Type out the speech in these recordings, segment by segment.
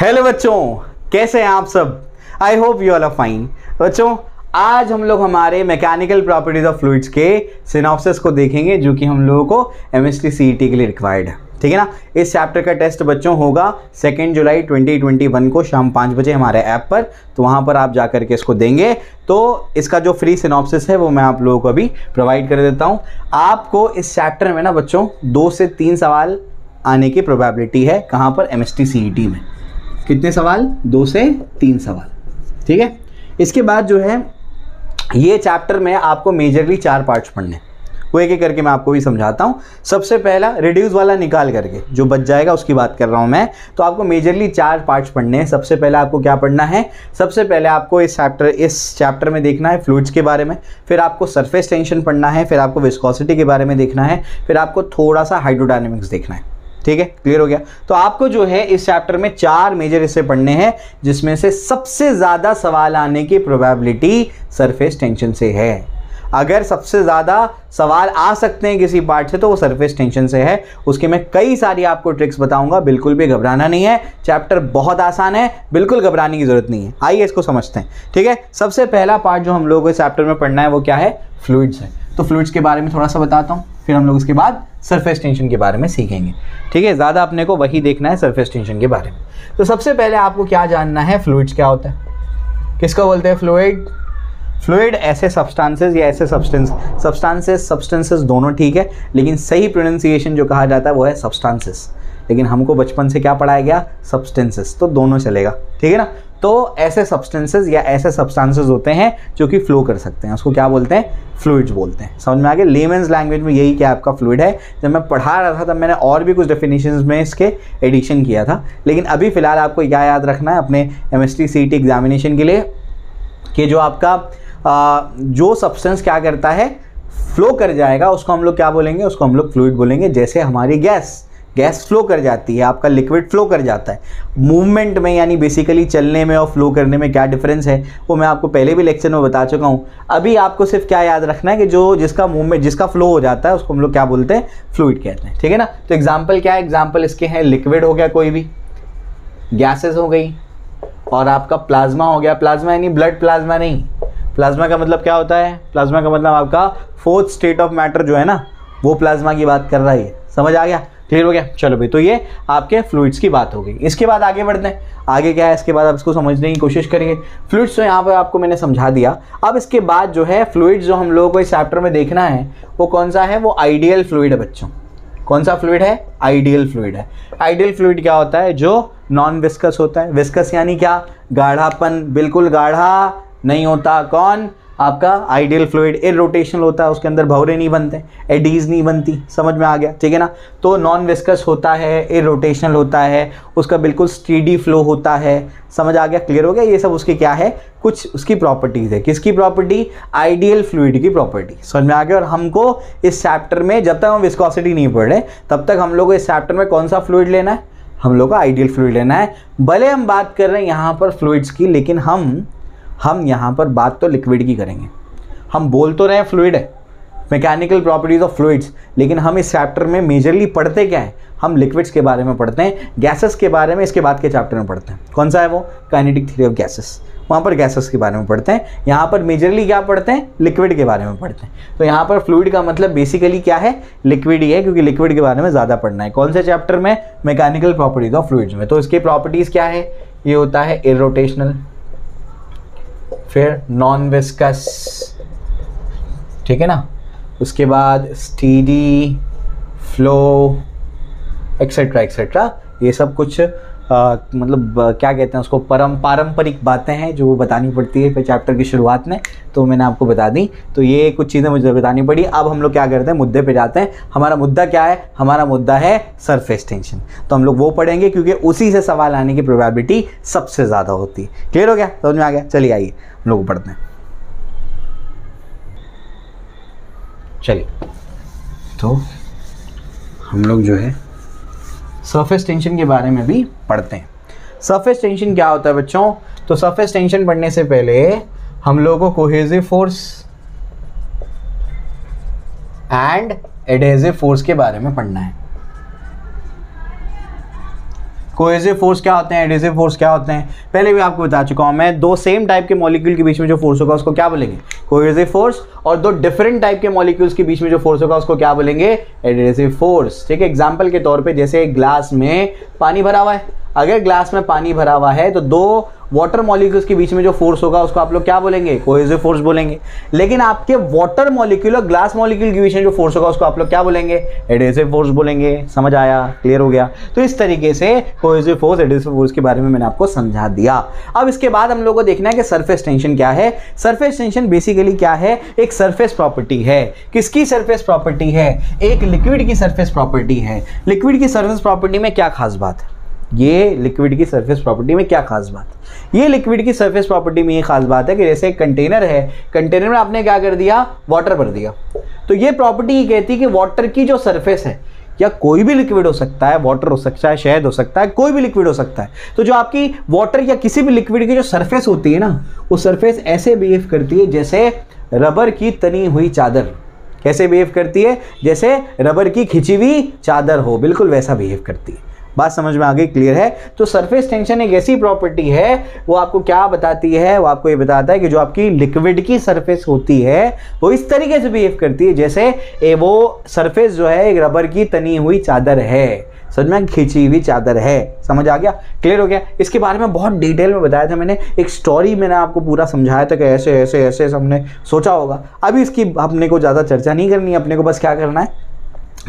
Hello बच्चों, कैसे हैं आप सब? I hope you all are fine बच्चों, आज हम लोग हमारे मैकेनिकल प्रॉपर्टीज़ ऑफ़ फ्लूइड्स के सिनॉप्सिस को देखेंगे, जो कि हम लोगों को एम एस टी सी के लिए रिक्वायर्ड है। ठीक है ना? इस चैप्टर का टेस्ट बच्चों होगा सेकेंड जुलाई 2021 को शाम पाँच बजे हमारे ऐप पर। तो वहाँ पर आप जा करके इसको देंगे। तो इसका जो फ्री सिनॉप्सिस है, वो मैं आप लोगों को अभी प्रोवाइड कर देता हूँ। आपको इस चैप्टर में ना बच्चों, दो से तीन सवाल आने की प्रोबेबिलिटी है, कहाँ पर एम एस टी में। कितने सवाल? दो से तीन सवाल। ठीक है? इसके बाद जो है, ये चैप्टर में आपको मेजरली चार पार्ट्स पढ़ने वो एक एक करके मैं आपको भी समझाता हूँ। सबसे पहला रिड्यूस वाला निकाल करके, जो बच जाएगा उसकी बात कर रहा हूँ मैं। तो आपको मेजरली चार पार्ट्स पढ़ने हैं। सबसे पहले आपको क्या पढ़ना है? सबसे पहले आपको इस चैप्टर इस चैप्टर में देखना है फ्लूइड्स के बारे में। फिर आपको सरफेस टेंशन पढ़ना है। फिर आपको विस्कॉसिटी के बारे में देखना है। फिर आपको थोड़ा सा हाइड्रोडाइनमिक्स देखना है। ठीक है? क्लियर हो गया? तो आपको जो है इस चैप्टर में चार मेजर हिस्से पढ़ने हैं, जिसमें से सबसे ज़्यादा सवाल आने की प्रोबेबिलिटी सरफेस टेंशन से है। अगर सबसे ज़्यादा सवाल आ सकते हैं किसी पार्ट से तो वो सरफेस टेंशन से है। उसके मैं कई सारी आपको ट्रिक्स बताऊँगा, बिल्कुल भी घबराना नहीं है। चैप्टर बहुत आसान है, बिल्कुल घबराने की ज़रूरत नहीं है। आइए इसको समझते हैं, ठीक है? सबसे पहला पार्ट जो हम लोग को इस चैप्टर में पढ़ना है, वो क्या है? फ्लूइड्स है। तो फ्लूड्स के बारे में थोड़ा सा बताता हूँ, फिर हम लोग उसके बाद सरफेस टेंशन के बारे में सीखेंगे। ठीक है, ज़्यादा अपने को वही देखना है सरफेस टेंशन के बारे में। तो सबसे पहले आपको क्या जानना है फ्लूड्स क्या होता है? किसको बोलते हैं फ्लूड फ्लूड ऐसे सब्सटेंसेस या ऐसे सब्सटेंस सब्सटेंसेस सब्सटेंसेस दोनों ठीक है, लेकिन सही प्रोनाउंसिएशन जो कहा जाता है वो है सब्सटेंसेस लेकिन हमको बचपन से क्या पढ़ाया गया? सब्सटेंसेस तो दोनों चलेगा। ठीक है ना? तो ऐसे सब्सटेंसेस या ऐसे सब्सटेंसेस होते हैं जो कि फ्लो कर सकते हैं। उसको क्या बोलते हैं? फ्लूड्स बोलते हैं। समझ में आ गया? लेमेंस लैंग्वेज में यही क्या आपका फ्लूड है। जब मैं पढ़ा रहा था तब मैंने और भी कुछ डेफिनेशन में इसके एडिशन किया था। लेकिन अभी फ़िलहाल आपको क्या याद रखना है अपने एम एस एग्जामिनेशन के लिए कि जो आपका आ, जो सब्सटेंस क्या करता है फ्लो कर जाएगा उसको हम लोग क्या बोलेंगे? उसको हम लोग फ्लूड बोलेंगे जैसे हमारी गैस गैस फ्लो कर जाती है, आपका लिक्विड फ्लो कर जाता है। मूवमेंट में यानी बेसिकली चलने में और फ्लो करने में क्या डिफरेंस है, वो मैं आपको पहले भी लेक्चर में बता चुका हूँ। अभी आपको सिर्फ़ क्या याद रखना है कि जो जिसका मूवमेंट जिसका फ्लो हो जाता है, उसको हम लोग क्या बोलते हैं? फ्लूइड कहते हैं, ठीक है ना? तो एग्ज़ाम्पल क्या है? एग्ज़ाम्पल इसके हैं लिक्विड हो गया कोई भी गैसेस हो गई, और आपका प्लाज्मा हो गया। प्लाज्मा यानी ब्लड प्लाज्मा नहीं। प्लाज्मा का मतलब क्या होता है? प्लाज्मा का मतलब आपका फोर्थ स्टेट ऑफ़ मैटर जो है ना, वो प्लाज्मा की बात कर रहा है। समझ आ गया? क्लियर हो गया? चलो भाई तो ये आपके फ्लूड्स की बात हो गई। इसके बाद आगे बढ़ते हैं। आगे क्या है? इसके बाद आप इसको समझने की कोशिश करेंगे। फ्लूइड्स तो यहाँ पर आपको मैंने समझा दिया। अब इसके बाद जो है फ्लूइड्स जो हम लोगों को इस चैप्टर में देखना है, वो कौन सा है? वो आइडियल फ्लूइड है बच्चों। कौन सा फ्लूइड है? आइडियल फ्लूड है। आइडियल फ्लूड क्या होता है? जो नॉन विस्कस होता है। विस्कस यानी क्या? गाढ़ापन। बिल्कुल गाढ़ा नहीं होता। कौन? आपका आइडियल फ्लूइड इरोटेशनल होता है, उसके अंदर भवरे नहीं बनते एडीज नहीं बनती, समझ में आ गया? ठीक है ना? तो नॉन विस्कस होता है इरोटेशनल होता है, उसका बिल्कुल स्टीडी फ्लो होता है, समझ आ गया? क्लियर हो गया? ये सब उसकी क्या है? कुछ उसकी प्रॉपर्टीज़ है। किसकी प्रॉपर्टी आइडियल फ्लूड की प्रॉपर्टी समझ में आ गया? और हमको इस चैप्टर में जब तक हम विस्कॉसिटी नहीं पढ़ रहे तब तक हम लोग इस चैप्टर में कौन सा फ्लूइड लेना है? हम लोग को आइडियल फ्लूड लेना है। भले हम बात कर रहे हैं यहाँ पर फ्लूइड्स की, लेकिन हम हम यहाँ पर बात तो लिक्विड की करेंगे। हम बोल तो रहे हैं फ्लूड है मैकेनिकल प्रॉपर्टीज़ ऑफ़ फ्लूड्स लेकिन हम इस चैप्टर में मेजरली पढ़ते क्या है? हम लिक्विड्स के बारे में पढ़ते हैं गैसेस के बारे में, इसके बाद के चैप्टर में पढ़ते हैं। कौन सा है वो? काइनेटिक थ्री ऑफ़ गैसेस वहाँ पर गैसेस के बारे में पढ़ते हैं। यहाँ पर मेजरली क्या पढ़ते हैं? लिक्विड के बारे में पढ़ते हैं। तो यहाँ पर फ्लूड का मतलब बेसिकली क्या है? लिक्विड ही है, क्योंकि लिक्विड के बारे में ज़्यादा पढ़ना है। कौन से चैप्टर में? मैकेनिकल प्रॉपर्टीज़ ऑफ़ फ्लूड्स में। तो इसकी प्रॉपर्टीज़ क्या है? ये होता है इरोटेशनल फिर नॉन विस्कस ठीक है ना? उसके बाद स्टीडी फ्लो एक्सेट्रा एक्सेट्रा ये सब कुछ आ, मतलब क्या कहते हैं उसको परम पारंपरिक बातें हैं जो वो बतानी पड़ती है चैप्टर की शुरुआत में तो मैंने आपको बता दी। तो ये कुछ चीज़ें मुझे बतानी पड़ी। अब हम लोग क्या करते हैं मुद्दे पे जाते हैं। हमारा मुद्दा क्या है? हमारा मुद्दा है सरफेस टेंशन तो हम लोग वो पढ़ेंगे क्योंकि उसी से सवाल आने की प्रोबेबिलिटी सबसे ज़्यादा होती है। क्लियर हो गया? समझ में आ गया? चलिए आइए हम लोग पढ़ते हैं। चलिए। तो हम लोग जो है सरफेस टेंशन के बारे में भी पढ़ते हैं। सरफेस टेंशन क्या होता है बच्चों? तो सरफेस टेंशन पढ़ने से पहले हम लोगों को cohesive force and adhesive force के बारे में पढ़ना है। कोहेसिव फोर्स क्या होते हैं एडेसिव फोर्स क्या होते हैं? पहले भी आपको बता चुका हूँ मैं, दो सेम टाइप के मॉलिक्यूल के बीच में जो फोर्स होगा, उसको क्या बोलेंगे? कोहेजिव फोर्स और दो डिफरेंट टाइप के मॉलिक्यूल्स के बीच में जो फोर्स होगा, उसको क्या बोलेंगे? एडेसिव फोर्स ठीक है एग्ज़ाम्पल के तौर पर जैसे ग्लास में पानी भरा हुआ है। अगर ग्लास में पानी भरा हुआ है तो दो वाटर मॉलिक्यूल्स के बीच में जो फोर्स होगा, उसको आप लोग क्या बोलेंगे? कोहेसिव फोर्स बोलेंगे। लेकिन आपके वाटर मॉलिक्यूल और ग्लास मॉलिक्यूल के बीच में जो फोर्स होगा, उसको आप लोग क्या बोलेंगे? एडेसिव फोर्स बोलेंगे। समझ आया? क्लियर हो गया? तो इस तरीके से कोहेसिव फोर्स एडेसिव फोर्स के बारे में मैंने आपको समझा दिया। अब इसके बाद हम लोग को देखना है कि सरफेस टेंशन क्या है। सरफेस टेंशन बेसिकली क्या है? एक सरफेस प्रॉपर्टी है। किसकी सरफेस प्रॉपर्टी है? एक लिक्विड की सरफेस प्रॉपर्टी है। लिक्विड की सरफेस प्रॉपर्टी में क्या खास बात है? ये लिक्विड की सरफेस प्रॉपर्टी में क्या खास बात? ये लिक्विड की सरफेस प्रॉपर्टी में ये खास बात है कि जैसे एक कंटेनर है कंटेनर में आपने क्या कर दिया? वाटर भर दिया। तो ये प्रॉपर्टी ये कहती है कि वाटर की जो सरफेस है, या कोई भी लिक्विड हो सकता है वाटर हो सकता है शहद हो सकता है, कोई भी लिक्विड हो सकता है। तो जो आपकी वाटर या किसी भी लिक्विड की जो सरफेस होती है ना, वो सरफेस ऐसे बिहेव करती है जैसे रबर की तनी हुई चादर। कैसे बिहेव करती है? जैसे रबर की खिंची हुई चादर हो, बिल्कुल वैसा बिहेव करती है। बात समझ में आ गई क्लियर है? तो सरफेस टेंशन एक ऐसी प्रॉपर्टी है, वो आपको क्या बताती है? वो आपको ये बताता है कि जो आपकी लिक्विड की सरफेस होती है, वो इस तरीके से बिहेव करती है, जैसे ए, वो सरफेस जो है, एक रबर की तनी हुई चादर है। समझ में खींची हुई चादर है। समझ आ गया? क्लियर हो गया? इसके बारे में बहुत डिटेल में बताया था मैंने। एक स्टोरी मैंने आपको पूरा समझाया था कि ऐसे ऐसे ऐसे हमने सोचा होगा। अभी इसकी अपने को ज़्यादा चर्चा नहीं करनी अपने को बस क्या करना है?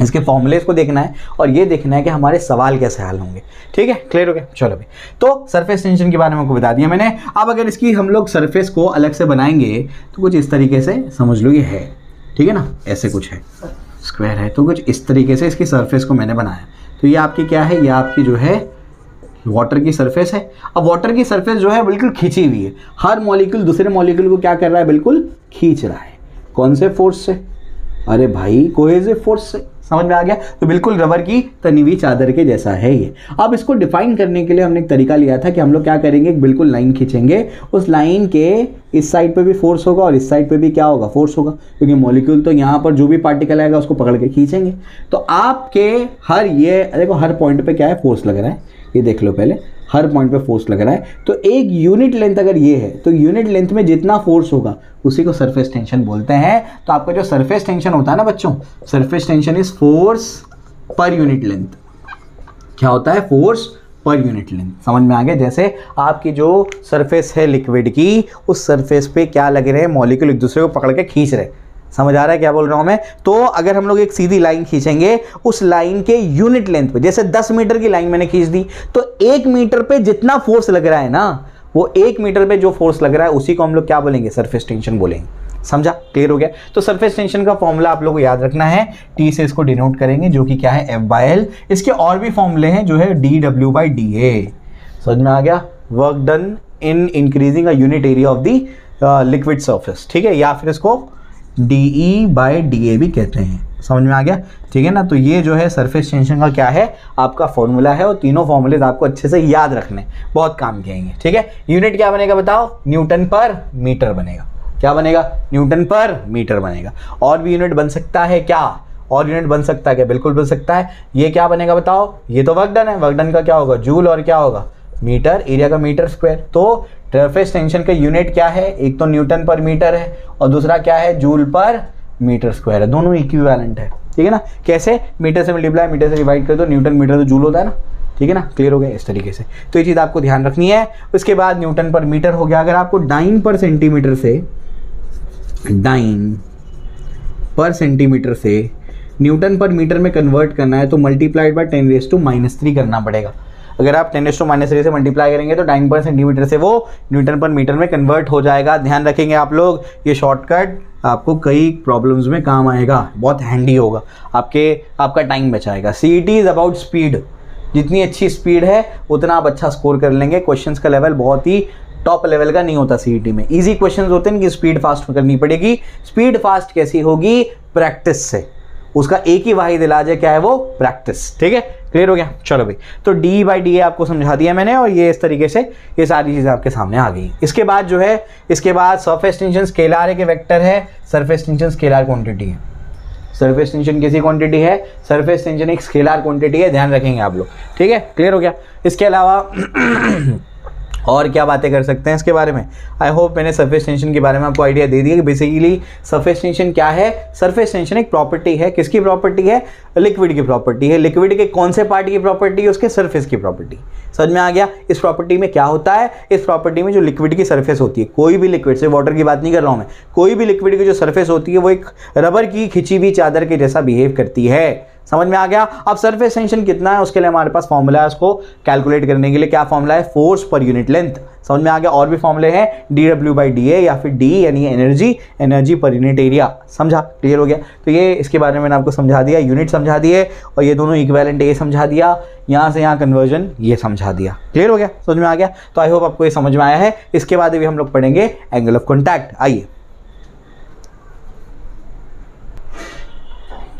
इसके फॉर्मूलेस को देखना है और ये देखना है कि हमारे सवाल कैसे हल होंगे। ठीक है? क्लियर हो गया? चलो भाई। तो सरफेस टेंशन के बारे में आपको बता दिया मैंने। अब अगर इसकी हम लोग सरफेस को अलग से बनाएँगे तो कुछ इस तरीके से समझ लो ये है। ठीक है ना? ऐसे कुछ है। स्क्वायर है। तो कुछ इस तरीके से इसकी सरफेस को मैंने बनाया। तो ये आपकी क्या है? ये आपकी जो है वाटर की सरफेस है। अब वाटर की सरफेस जो है, बिल्कुल खींची हुई है। हर मॉलिक्यूल दूसरे मॉलिक्यूल को क्या कर रहा है? बिल्कुल खींच रहा है। कौन से फोर्स से? अरे भाई कोहेजिव फोर्स से। समझ में आ गया? तो बिल्कुल रबर की तनी हुई चादर के जैसा है ये। अब इसको डिफाइन करने के लिए हमने एक तरीका लिया था कि हम लोग क्या करेंगे? बिल्कुल लाइन खींचेंगे। उस लाइन के इस साइड पे भी फोर्स होगा और इस साइड पे भी क्या होगा? फोर्स होगा। क्योंकि मॉलिक्यूल तो यहाँ पर जो भी पार्टिकल आएगा उसको पकड़ के खींचेंगे। तो आपके हर ये, देखो हर पॉइंट पे क्या है? फोर्स लग रहा है। ये देख लो पहले। हर पॉइंट पे फोर्स लग रहा है। तो एक यूनिट लेंथ अगर ये है तो यूनिट लेंथ में जितना फोर्स होगा, उसी को सरफेस टेंशन बोलते हैं। तो आपका जो सरफेस टेंशन होता है ना बच्चों surface tension is force per unit length क्या होता है? फोर्स पर यूनिट लेंथ समझ में आ गया? जैसे आपकी जो सरफेस है लिक्विड की, उस सरफेस पे क्या लग रहे हैं? मॉलिक्यूल एक दूसरे को पकड़ के खींच रहे समझ आ रहा है क्या बोल रहा हूँ मैं? तो अगर हम लोग एक सीधी लाइन खींचेंगे, उस लाइन के यूनिट लेंथ पे, जैसे 10 मीटर की लाइन मैंने खींच दी तो एक मीटर पे जितना फोर्स लग रहा है ना, वो एक मीटर पे जो फोर्स लग रहा है, उसी को हम लोग क्या बोलेंगे? सरफेस टेंशन बोलेंगे। समझा? क्लियर हो गया? तो सरफेस टेंशन का फॉर्मूला आप लोग को याद रखना है। टी से इसको डिनोट करेंगे, जो कि क्या है? एफ़ बाय एल इसके और भी फॉर्मूले हैं, जो है D W by D A समझ में आ गया? Work done in increasing a unit area of the liquid surface ठीक है? या फिर इसको D E by D A भी कहते हैं। समझ में आ गया? ठीक है ना? तो ये जो है सरफेस टेंशन का क्या है? आपका फॉर्मूला है और तीनों फॉर्मूलेज आपको अच्छे से याद रखने। बहुत काम के आएँगे। ठीक है? यूनिट क्या बनेगा बताओ? न्यूटन पर मीटर बनेगा। क्या बनेगा? न्यूटन पर मीटर बनेगा। और भी यूनिट बन सकता है क्या? और यूनिट बन सकता है क्या? बिल्कुल बन सकता है। ये क्या बनेगा बताओ? ये तो वर्क डन है। वर्क डन का क्या होगा? जूल और क्या होगा? मीटर एरिया का मीटर स्क्वायर तो सरफेस टेंशन का यूनिट क्या है? एक तो न्यूटन पर मीटर है और दूसरा क्या है? जूल पर मीटर स्क्वायर है। दोनों इक्विवेलेंट है। ठीक है ना? कैसे? मीटर से मल्टीप्लाई मीटर से डिवाइड कर दो। न्यूटन मीटर तो जूल होता है ना? ठीक है ना? क्लियर हो गया इस तरीके से। तो ये चीज़ आपको ध्यान रखनी है। उसके बाद न्यूटन पर मीटर हो गया। अगर आपको डाइन पर सेंटीमीटर से डाइन पर सेंटीमीटर से न्यूटन पर मीटर में कन्वर्ट करना है तो multiplied by ten raise to minus three करना पड़ेगा। अगर आप टेन टू माइनस थ्री से मल्टीप्लाई करेंगे तो टाइम पर सेंटीमीटर से वो न्यूटन पर मीटर में कन्वर्ट हो जाएगा। ध्यान रखेंगे आप लोग, ये शॉर्टकट आपको कई प्रॉब्लम्स में काम आएगा। बहुत हैंडी होगा। आपके, आपका टाइम बचाएगा। C E T is about speed जितनी अच्छी स्पीड है, उतना आप अच्छा स्कोर कर लेंगे। क्वेश्चन का लेवल बहुत ही टॉप लेवल का नहीं होता सी में। इजी क्वेश्चन होते हैं कि स्पीड फास्ट करनी पड़ेगी। स्पीड फास्ट कैसी होगी? प्रैक्टिस से। उसका एक ही वाहिद इलाज है, क्या है वो? प्रैक्टिस ठीक है? क्लियर हो गया? चलो भाई। तो डी बाई डी आपको समझा दिया मैंने और ये इस तरीके से ये सारी चीज़ें आपके सामने आ गई। इसके बाद जो है, इसके बाद सरफेस टेंशन स्केलार एक वेक्टर है सरफेस टेंशन स्केलार क्वांटिटी है। सरफेस टेंशन किसी क्वांटिटी है? सरफेस टेंशन एक स्केलर क्वांटिटी है, ध्यान रखेंगे आप लोग। ठीक है? क्लियर हो गया? इसके अलावा और क्या बातें कर सकते हैं इसके बारे में? आई होप मैंने सरफेस टेंशन के बारे में आपको आइडिया दे दिया कि बेसिकली सरफेस टेंशन क्या है? सरफेस टेंशन एक प्रॉपर्टी है। किसकी प्रॉपर्टी है? लिक्विड की प्रॉपर्टी है। लिक्विड के कौन से पार्ट की प्रॉपर्टी है? उसके सरफेस की प्रॉपर्टी समझ में आ गया? इस प्रॉपर्टी में क्या होता है? इस प्रॉपर्टी में जो लिक्विड की सरफेस होती है, कोई भी लिक्विड से वाटर की बात नहीं कर रहा हूँ मैं, कोई भी लिक्विड की जो सरफेस होती है, वो एक रबर की खिंची हुई चादर के जैसा बिहेव करती है। समझ में आ गया? अब सरफेस टेंशन कितना है? उसके लिए हमारे पास फॉर्मूला है उसको कैलकुलेट करने के लिए। क्या फॉर्मूला है? फोर्स पर यूनिट लेंथ समझ में आ गया? और भी फॉर्मूले हैं D W by D A या फिर डी यानी energy energy per unit area समझा? क्लियर हो गया? तो ये इसके बारे में मैंने आपको समझा दिया यूनिट समझा दिए, और ये दोनों इक्वेलेंट ए समझा दिया। यहाँ से यहाँ कन्वर्जन ये समझा दिया। क्लियर हो गया? समझ में आ गया? तो आई होप आपको ये समझ में आया है। इसके बाद भी हम लोग पढ़ेंगे एंगल ऑफ़ कॉन्टैक्ट आइए।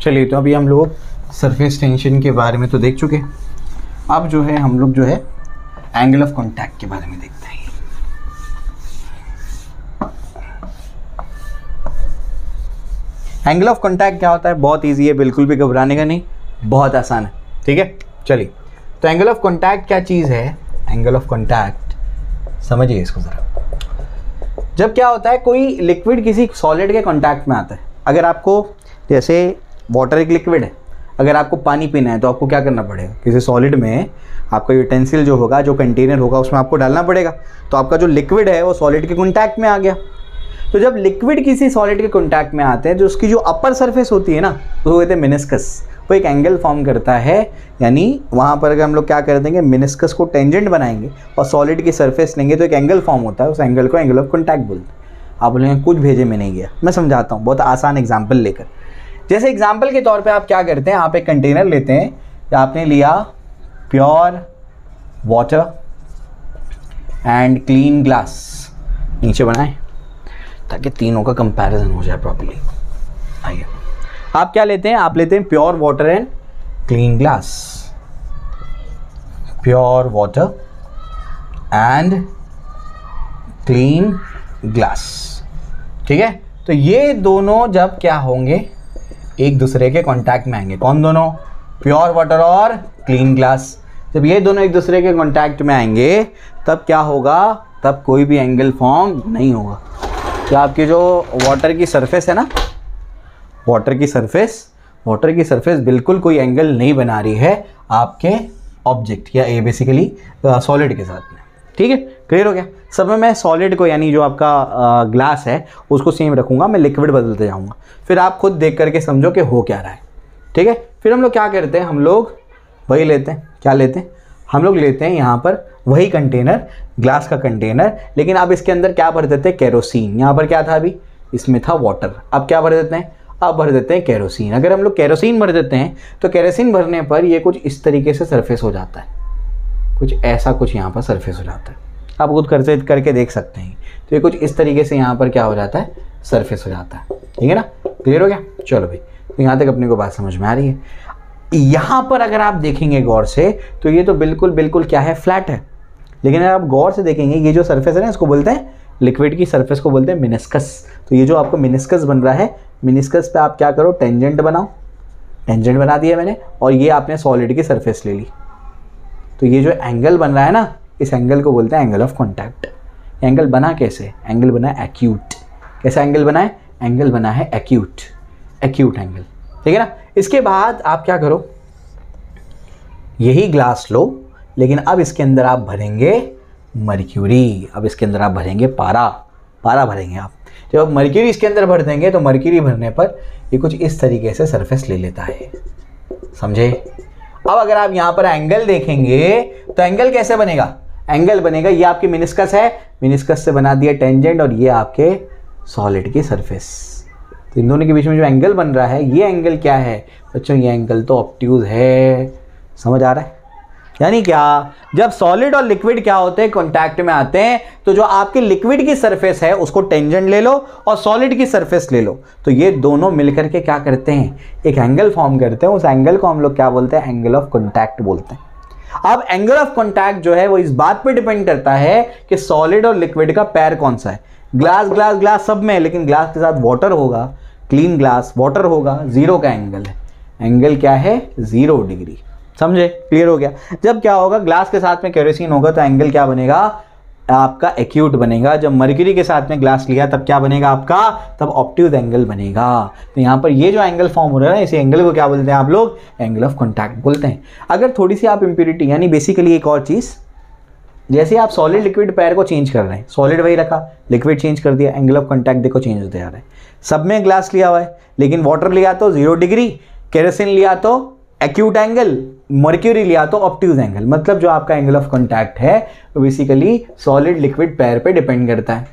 चलिए तो अभी हम लोग सरफेस टेंशन के बारे में तो देख चुके अब जो है, हम लोग जो है एंगल ऑफ़ कॉन्टैक्ट के बारे में देखते हैं। एंगल ऑफ़ कॉन्टैक्ट क्या होता है? बहुत इजी है, बिल्कुल भी घबराने का नहीं, बहुत आसान है। ठीक है? चलिए। तो एंगल ऑफ़ कॉन्टैक्ट क्या चीज़ है? एंगल ऑफ़ कॉन्टैक्ट समझिए इसको ज़रा। जब क्या होता है, कोई लिक्विड किसी सॉलिड के कॉन्टैक्ट में आता है। अगर आपको, जैसे वाटर एक लिक्विड है अगर आपको पानी पीना है तो आपको क्या करना पड़ेगा? किसी सॉलिड में आपका यूटेंसिल जो होगा, जो कंटेनर होगा, उसमें आपको डालना पड़ेगा। तो आपका जो लिक्विड है, वो सॉलिड के कॉन्टैक्ट में आ गया। तो जब लिक्विड किसी सॉलिड के कॉन्टैक्ट में आते हैं तो उसकी जो अपर सरफेस होती है ना वो कहते हैं मिनिस्कस वो एक एंगल फॉर्म करता है, यानी वहाँ पर अगर हम लोग क्या कर देंगे मिनिस्कस को टेंजेंट बनाएँगे और सॉलिड की सरफेस लेंगे तो एक एंगल फॉर्म होता है। उस एंगल को एंगल ऑफ़ कॉन्टैक्ट बोलते हैं। आप बोलेंगे, कुछ भेजे में नहीं गया। मैं समझाता हूँ, बहुत आसान एग्ज़ाम्पल लेकर। जैसे एग्ज़ाम्पल के तौर पर आप क्या करते हैं, आप एक कंटेनर लेते हैं या आपने लिया pure water and clean glass नीचे बनाए, ताकि तीनों का कंपैरिजन हो जाए प्रॉपरली आइए, आप क्या लेते हैं, आप लेते हैं pure water and clean glass pure water and clean glass ठीक है? तो ये दोनों जब क्या होंगे एक दूसरे के कांटेक्ट में आएँगे। कौन दोनों? प्योर वाटर और क्लीन ग्लास जब ये दोनों एक दूसरे के कांटेक्ट में आएँगे, तब क्या होगा? तब कोई भी एंगल फॉर्म नहीं होगा। तो आपकी जो वाटर की सरफेस है ना? वाटर की सरफेस वाटर की सरफेस बिल्कुल कोई एंगल नहीं बना रही है आपके ऑब्जेक्ट या ए बेसिकली सॉलिड के साथ में। ठीक है? क्लियर हो गया? सब में मैं सॉलिड को, यानी जो आपका ग्लास है, उसको सेम रखूँगा, मैं लिक्विड बदलते जाऊँगा। फिर आप खुद देख करके समझो कि हो क्या रहा है। ठीक है? फिर हम लोग क्या करते हैं? हम लोग वही लेते हैं। क्या लेते हैं? हम लोग लेते हैं यहाँ पर वही कंटेनर ग्लास का कंटेनर लेकिन अब इसके अंदर क्या भर देते हैं? केरोसिन यहाँ पर क्या था अभी? इसमें था वाटर अब क्या भर देते हैं? अब भर देते हैं केरोसिन अगर हम लोग केरोसिन भर देते हैं तो केरोसिन भरने पर ये कुछ इस तरीके से सरफेस हो जाता है। कुछ ऐसा कुछ यहाँ पर सरफेस हो जाता है। आप खुद कर करके देख सकते हैं। तो ये कुछ इस तरीके से यहाँ पर क्या हो जाता है? सरफेस हो जाता है। ठीक है ना? क्लियर हो गया? चलो भाई तो यहाँ तक अपने को बात समझ में आ रही है। यहाँ पर अगर आप देखेंगे गौर से तो ये तो बिल्कुल बिल्कुल क्या है? फ्लैट है। लेकिन अगर आप गौर से देखेंगे, ये जो सरफेस है ना, इसको बोलते हैं लिक्विड की सरफेस को बोलते हैं मिनिस्कस तो ये जो आपको मिनिस्कस बन रहा है मिनिस्कस पे आप क्या करो? टेंजेंट बनाओ। टेंजेंट बना दिया मैंने, और ये आपने सॉलिड की सरफेस ले ली। तो ये जो एंगल बन रहा है ना इस एंगल को बोलते हैं एंगल ऑफ़ कॉन्टैक्ट एंगल बना कैसे? एंगल बना है एक्यूट कैसा एंगल बना है? एंगल बना है एक्यूट एक्यूट एंगल ठीक है ना? इसके बाद आप क्या करो? यही ग्लास लो, लेकिन अब इसके अंदर आप भरेंगे मर्क्यूरी अब इसके अंदर आप भरेंगे पारा. पारा भरेंगे आप. जब आप मर्क्यूरी इसके अंदर भर देंगे तो मर्क्यूरी भरने पर ये कुछ इस तरीके से सरफेस ले लेता है. समझे? अब अगर आप यहाँ पर एंगल देखेंगे तो एंगल कैसे बनेगा? एंगल बनेगा, ये आपकी मिनिस्कस है। मिनिस्कस से बना दिया टेंजेंट और ये आपके सॉलिड की सरफेस तो इन दोनों के बीच में जो एंगल बन रहा है, ये एंगल क्या है? बच्चों, ये एंगल तो ऑप्ट्यूज है। समझ आ रहा है? यानी क्या? जब सॉलिड और लिक्विड क्या होते हैं कॉन्टैक्ट में आते हैं तो जो आपके लिक्विड की सरफेस है, उसको टेंजेंट ले लो और सॉलिड की सरफेस ले लो। तो ये दोनों मिलकर के क्या करते हैं? एक एंगल फॉर्म करते हैं। उस एंगल को हम लोग क्या बोलते हैं? एंगल ऑफ़ कॉन्टैक्ट बोलते हैं। अब एंगल ऑफ़ कॉन्टैक्ट जो है वो इस बात पर डिपेंड करता है कि सॉलिड और लिक्विड का पैर कौन सा है। ग्लास ग्लास ग्लास सब में है, लेकिन ग्लास के साथ वाटर होगा। क्लीन ग्लास वाटर होगा। ज़ीरो का एंगल है। एंगल क्या है? ज़ीरो डिग्री समझे? क्लियर हो गया? जब क्या होगा? ग्लास के साथ में केरोसिन होगा तो एंगल क्या बनेगा? आपका एक्यूट बनेगा। जब मर्क्यूरी के साथ में ग्लास लिया, तब क्या बनेगा आपका? तब ऑप्टिव एंगल बनेगा। तो यहाँ पर ये जो एंगल फॉर्म हो रहा है इसी एंगल को क्या बोलते हैं आप लोग? एंगल ऑफ़ कॉन्टैक्ट बोलते हैं। अगर थोड़ी सी आप इंप्योरिटी यानी बेसिकली एक और चीज़, जैसे आप सॉलिड लिक्विड पैर को चेंज कर रहे हैं। सॉलिड वही रखा लिक्विड चेंज कर दिया एंगल ऑफ़ कॉन्टैक्ट देखो चेंज होते जा रहा है। सब में ग्लास लिया हुआ है, लेकिन वाटर लिया तो ज़ीरो डिग्री केरोसिन लिया तो एक्यूट एंगल मर्क्यूरी लिया तो ऑप्टिव एंगल मतलब जो आपका एंगल ऑफ़ कॉन्टैक्ट है बेसिकली सॉलिड लिक्विड पैर पे डिपेंड करता है।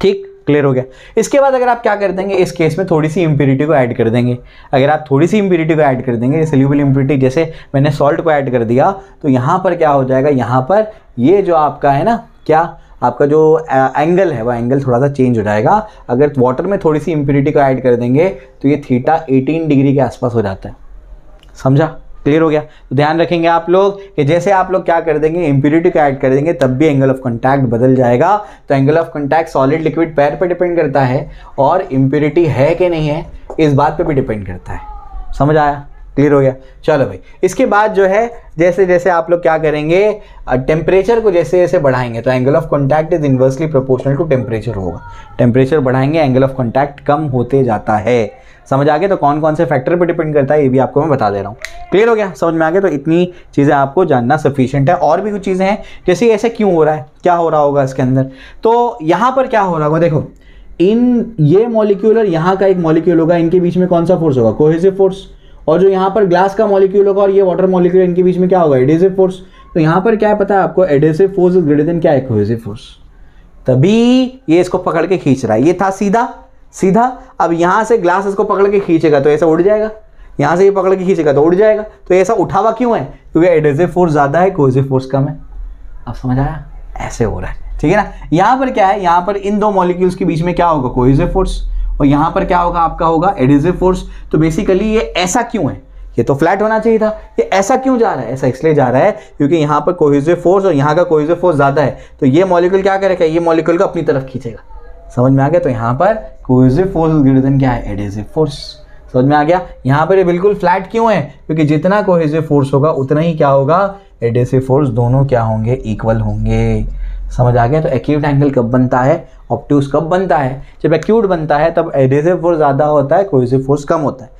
ठीक? क्लियर हो गया? इसके बाद अगर आप क्या कर देंगे, इस केस में थोड़ी सी इम्प्यूरिटी को ऐड कर देंगे। अगर आप थोड़ी सी इम्प्यूरिटी को ऐड कर देंगे सोल्यूबल इम्प्यूरिटी जैसे मैंने सॉल्ट को ऐड कर दिया तो यहाँ पर क्या हो जाएगा? यहाँ पर ये जो आपका है ना, क्या? आपका जो एंगल है वह एंगल थोड़ा सा चेंज हो जाएगा। अगर वाटर में थोड़ी सी इम्प्यूरिटी को ऐड कर देंगे तो ये थीटा 18 डिग्री के आसपास हो जाता है। समझा? क्लियर हो गया? तो ध्यान रखेंगे आप लोग कि जैसे आप लोग क्या कर देंगे इम्प्यूरिटी को ऐड कर देंगे, तब भी एंगल ऑफ़ कॉन्टैक्ट बदल जाएगा। तो angle of contact solid liquid pair पर डिपेंड करता है और इम्प्यूरिटी है कि नहीं है, इस बात पर भी डिपेंड करता है। समझ आया? क्लियर हो गया? चलो भाई, इसके बाद जो है, जैसे जैसे आप लोग क्या करेंगे टेम्परेचर को जैसे जैसे बढ़ाएँगे तो angle of contact is inversely proportional to temperature होगा। टेम्परेचर बढ़ाएँगे एंगल ऑफ़ कॉन्टैक्ट कम होते जाता है। समझ आ गया तो कौन कौन से फैक्टर पर डिपेंड करता है, ये भी आपको मैं बता दे रहा हूँ। क्लियर हो गया? समझ में आ गया तो इतनी चीज़ें आपको जानना सफिशियंट है। और भी कुछ चीज़ें हैं, जैसे ऐसे क्यों हो रहा है? क्या हो रहा होगा इसके अंदर? तो यहाँ पर क्या हो रहा होगा? देखो, इन ये मॉलिक्यूलर यहाँ का एक मॉलिक्यूल होगा, इनके बीच में कौन सा फोर्स होगा? कोहेसिव फोर्स और जो यहाँ पर ग्लास का मॉलिक्यूल होगा और ये वाटर मॉलिक्यूल इनके बीच में क्या होगा? एडेसिव फोर्स तो यहाँ पर क्या पता है आपको एडेसिव फोर्स ग्रेटर देन क्या है? कोहेसिव फोर्स तभी ये इसको पकड़ के खींच रहा है। ये था सीधा सीधा। अब यहाँ से ग्लास इसको पकड़ के खींचेगा तो ऐसा उड़ जाएगा। यहाँ से ये पकड़ के खींचेगा तो उड़ जाएगा। तो ऐसा उठावा क्यों है? क्योंकि एडेसिव फोर्स ज़्यादा है कोहेसिव फोर्स कम है। अब समझ आया? ऐसे हो रहा है। ठीक है ना? यहाँ पर क्या है? यहाँ पर इन दो मॉलिक्यूल्स के बीच में क्या होगा? कोहेसिव फोर्स और यहाँ पर क्या होगा, आपका होगा एडिजिव फोर्स तो बेसिकली ये ऐसा क्यों है? ये तो फ्लैट होना चाहिए था। ये ऐसा क्यों जा रहा है? ऐसा इसलिए जा रहा है क्योंकि यहाँ पर कोहिजिव फोर्स और यहाँ का कोहिजिव फोर्स ज़्यादा है। तो ये मॉलिक्यूल क्या करेगा? ये मॉलिक्यूल को अपनी तरफ़ खींचेगा। समझ में आ गया? तो यहाँ पर कोहिजिव फोर्स ग्रेटर क्या है? एडिजिव फोर्स समझ में आ गया? यहाँ पर ये बिल्कुल फ्लैट क्यों है? क्योंकि जितना कोहिजिव फोर्स होगा, उतना ही क्या होगा? एडेसिव फोर्स दोनों क्या होंगे? इक्वल होंगे। समझ आ गया? तो एक्यूट एंगल कब बनता है? ऑप्टूस कब बनता है? जब एक्यूट बनता है, तब एडेसिव फोर्स ज़्यादा होता है कोहेसिव फोर्स कम होता है।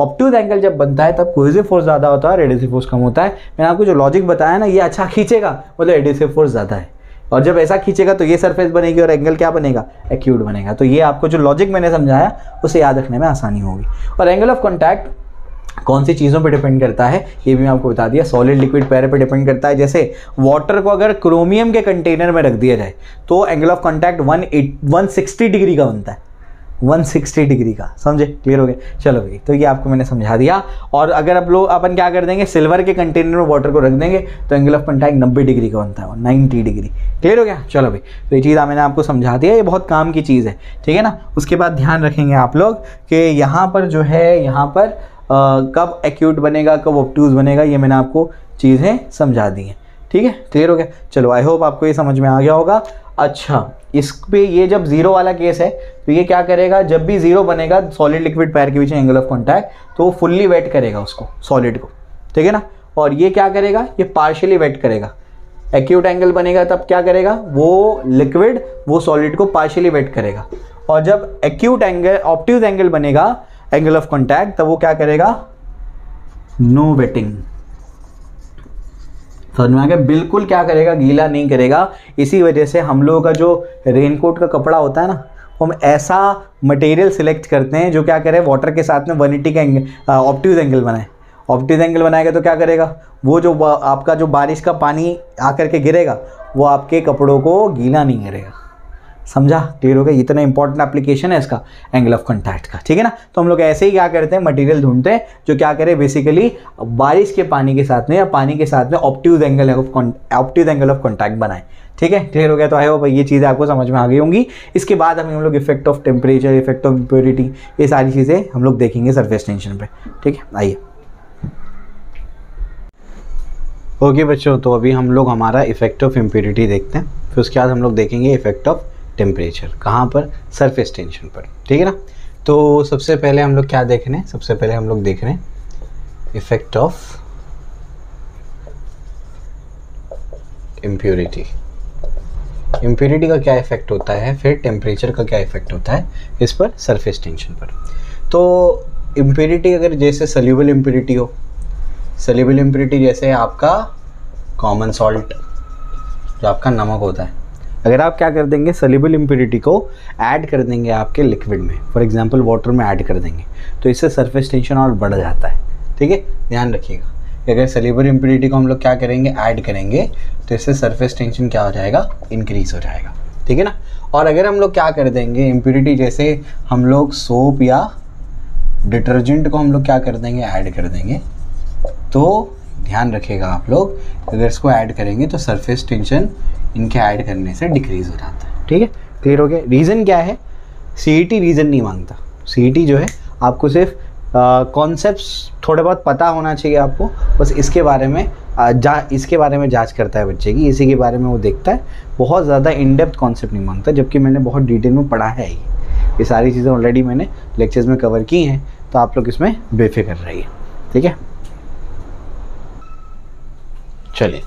ऑप्टूज एंगल जब बनता है, तब कोहेसिव फोर्स ज़्यादा होता है और एडेसिव फोर्स कम होता है। मैंने आपको जो लॉजिक बताया ना, ये अच्छा खींचेगा मतलब एडेसिव फोर्स ज़्यादा है। और जब ऐसा खींचेगा तो ये सरफेस बनेगी और एंगल क्या बनेगा? एक्यूट बनेगा। तो ये आपको जो लॉजिक मैंने समझाया, उसे याद रखने में आसानी होगी। और एंगल ऑफ़ कॉन्टैक्ट कौन सी चीज़ों पे डिपेंड करता है, ये भी मैं आपको बता दिया। सॉलिड, लिक्विड पैर पे डिपेंड करता है। जैसे वाटर को अगर क्रोमियम के कंटेनर में रख दिया जाए तो angle of contact one eight one sixty degree का बनता है। 160 डिग्री का। समझे? क्लियर हो गया? चलो भाई तो ये आपको मैंने समझा दिया। और अगर आप लोग, अपन क्या कर देंगे? सिल्वर के कंटेनर में वाटर को रख देंगे तो एंगल ऑफ़ कॉन्टैक्ट 90 डिग्री का बनता है नाइन्टी डिग्री क्लियर हो गया? चलो भाई तो ये चीज़ मैंने आपको समझा दिया। ये बहुत काम की चीज़ है, ठीक है ना? उसके बाद ध्यान रखेंगे आप लोग कि यहाँ पर जो है, यहाँ पर कब एक्यूट बनेगा, कब ऑप्टूज बनेगा, ये मैंने आपको चीज़ें समझा दी हैं। ठीक है? क्लियर हो गया? चलो आई होप आपको ये समझ में आ गया होगा। अच्छा इस पे ये जब ज़ीरो वाला केस है तो ये क्या करेगा? जब भी ज़ीरो बनेगा सॉलिड लिक्विड पैर के में एंगल ऑफ़ कॉन्टैक्ट तो वो फुल्ली वेट करेगा उसको सॉलिड को। ठीक है ना? और ये क्या करेगा? ये पार्शियली वेट करेगा। एक्यूट एंगल बनेगा, तब क्या करेगा? वो लिक्विड वो सॉलिड को पार्शियली वेट करेगा। और जब एक्यूट एंगल ऑप्टिव एंगल बनेगा एंगल ऑफ़ कॉन्टैक्ट तब वो क्या करेगा? No wetting. समझ में आ गया? बिल्कुल क्या करेगा? गीला नहीं करेगा। इसी वजह से हम लोगों का जो रेनकोट का कपड़ा होता है ना, हम ऐसा मटेरियल सिलेक्ट करते हैं जो क्या करे वाटर के साथ में वन एटी का एंगल ऑप्टिव एंगल बनाए। ऑप्टिव एंगल बनाएगा तो क्या करेगा? वो जो, आपका जो बारिश का पानी आकर के गिरेगा, वो आपके कपड़ों को गीला नहीं करेगा। समझा? क्लियर हो गया? इतना इंपॉर्टेंट एप्लीकेशन है इसका एंगल ऑफ़ कॉन्टैक्ट का, ठीक है ना? तो हम लोग ऐसे ही क्या करते हैं मटेरियल ढूंढते हैं, जो क्या करे बेसिकली बारिश के पानी के साथ में या पानी के साथ में obtuse angle of obtuse angle of contact बनाए, ठीक है? क्लियर हो गया? तो आए हो ये चीज़ें आपको समझ में आ गई होंगी। इसके बाद हम लोग effect of temperature effect of purity ये सारी चीज़ें हम लोग देखेंगे सरफेस टेंशन पे, ठीक है? आइए। ओके बच्चों तो अभी हम लोग हमारा इफ़ेक्ट ऑफ़ इम्प्योरिटी देखते हैं, फिर उसके बाद हम लोग देखेंगे इफ़ेक्ट ऑफ़ टेम्परेचर कहाँ पर? सरफेस टेंशन पर, ठीक है ना? तो सबसे पहले हम लोग क्या देख रहे हैं? सबसे पहले हम लोग देख रहे हैं इफ़ेक्ट ऑफ़ इम्प्योरिटी इम्प्योरिटी का क्या इफ़ेक्ट होता है? फिर टेम्परेचर का क्या इफ़ेक्ट होता है? इस पर सरफेस टेंशन पर. तो इम्प्योरिटी अगर जैसे सल्यूबल इम्प्योरिटी हो सल्यूबल इम्प्योरिटी जैसे आपका कॉमन सॉल्ट जो आपका नमक होता है अगर आप क्या कर देंगे सल्यूबल इम्प्योरिटी को ऐड कर देंगे आपके लिक्विड में। फॉर एग्जांपल वाटर में ऐड कर देंगे। तो इससे सरफेस टेंशन और बढ़ जाता है। ठीक है? ध्यान रखिएगा। अगर सलीबर इम्प्योरिटी को हम लोग क्या करेंगे ऐड करेंगे तो इससे सरफेस टेंशन क्या हो जाएगा? इंक्रीज हो जाएगा। ठीक है ना? और अगर हम लोग क्या कर देंगे इम्प्योरिटी जैसे हम लोग सोप या डिटर्जेंट को हम लोग क्या कर देंगे ऐड कर देंगे तो ध्यान रखिएगा आप लोग, अगर इसको ऐड करेंगे तो सरफेस टेंशन इनके ऐड करने से डिक्रीज हो जाता है। ठीक है? क्लियर हो गया? रीज़न क्या है? CET रीज़न नहीं माँगता। सी जो है, आपको सिर्फ़ कॉन्सेप्ट्स थोड़े बहुत पता होना चाहिए आपको। बस इसके बारे में जा, इसके बारे में जाँच करता है बच्चे की। इसी के बारे में वो देखता है। बहुत ज़्यादा इन डेप्थ कॉन्सेप्ट नहीं माँगता, जबकि मैंने बहुत डिटेल में पढ़ा है ये। ये सारी चीज़ें ऑलरेडी मैंने लेक्चर्स में कवर की हैं तो आप लोग इसमें बेफिक्र रहिए। ठीक है? चलिए।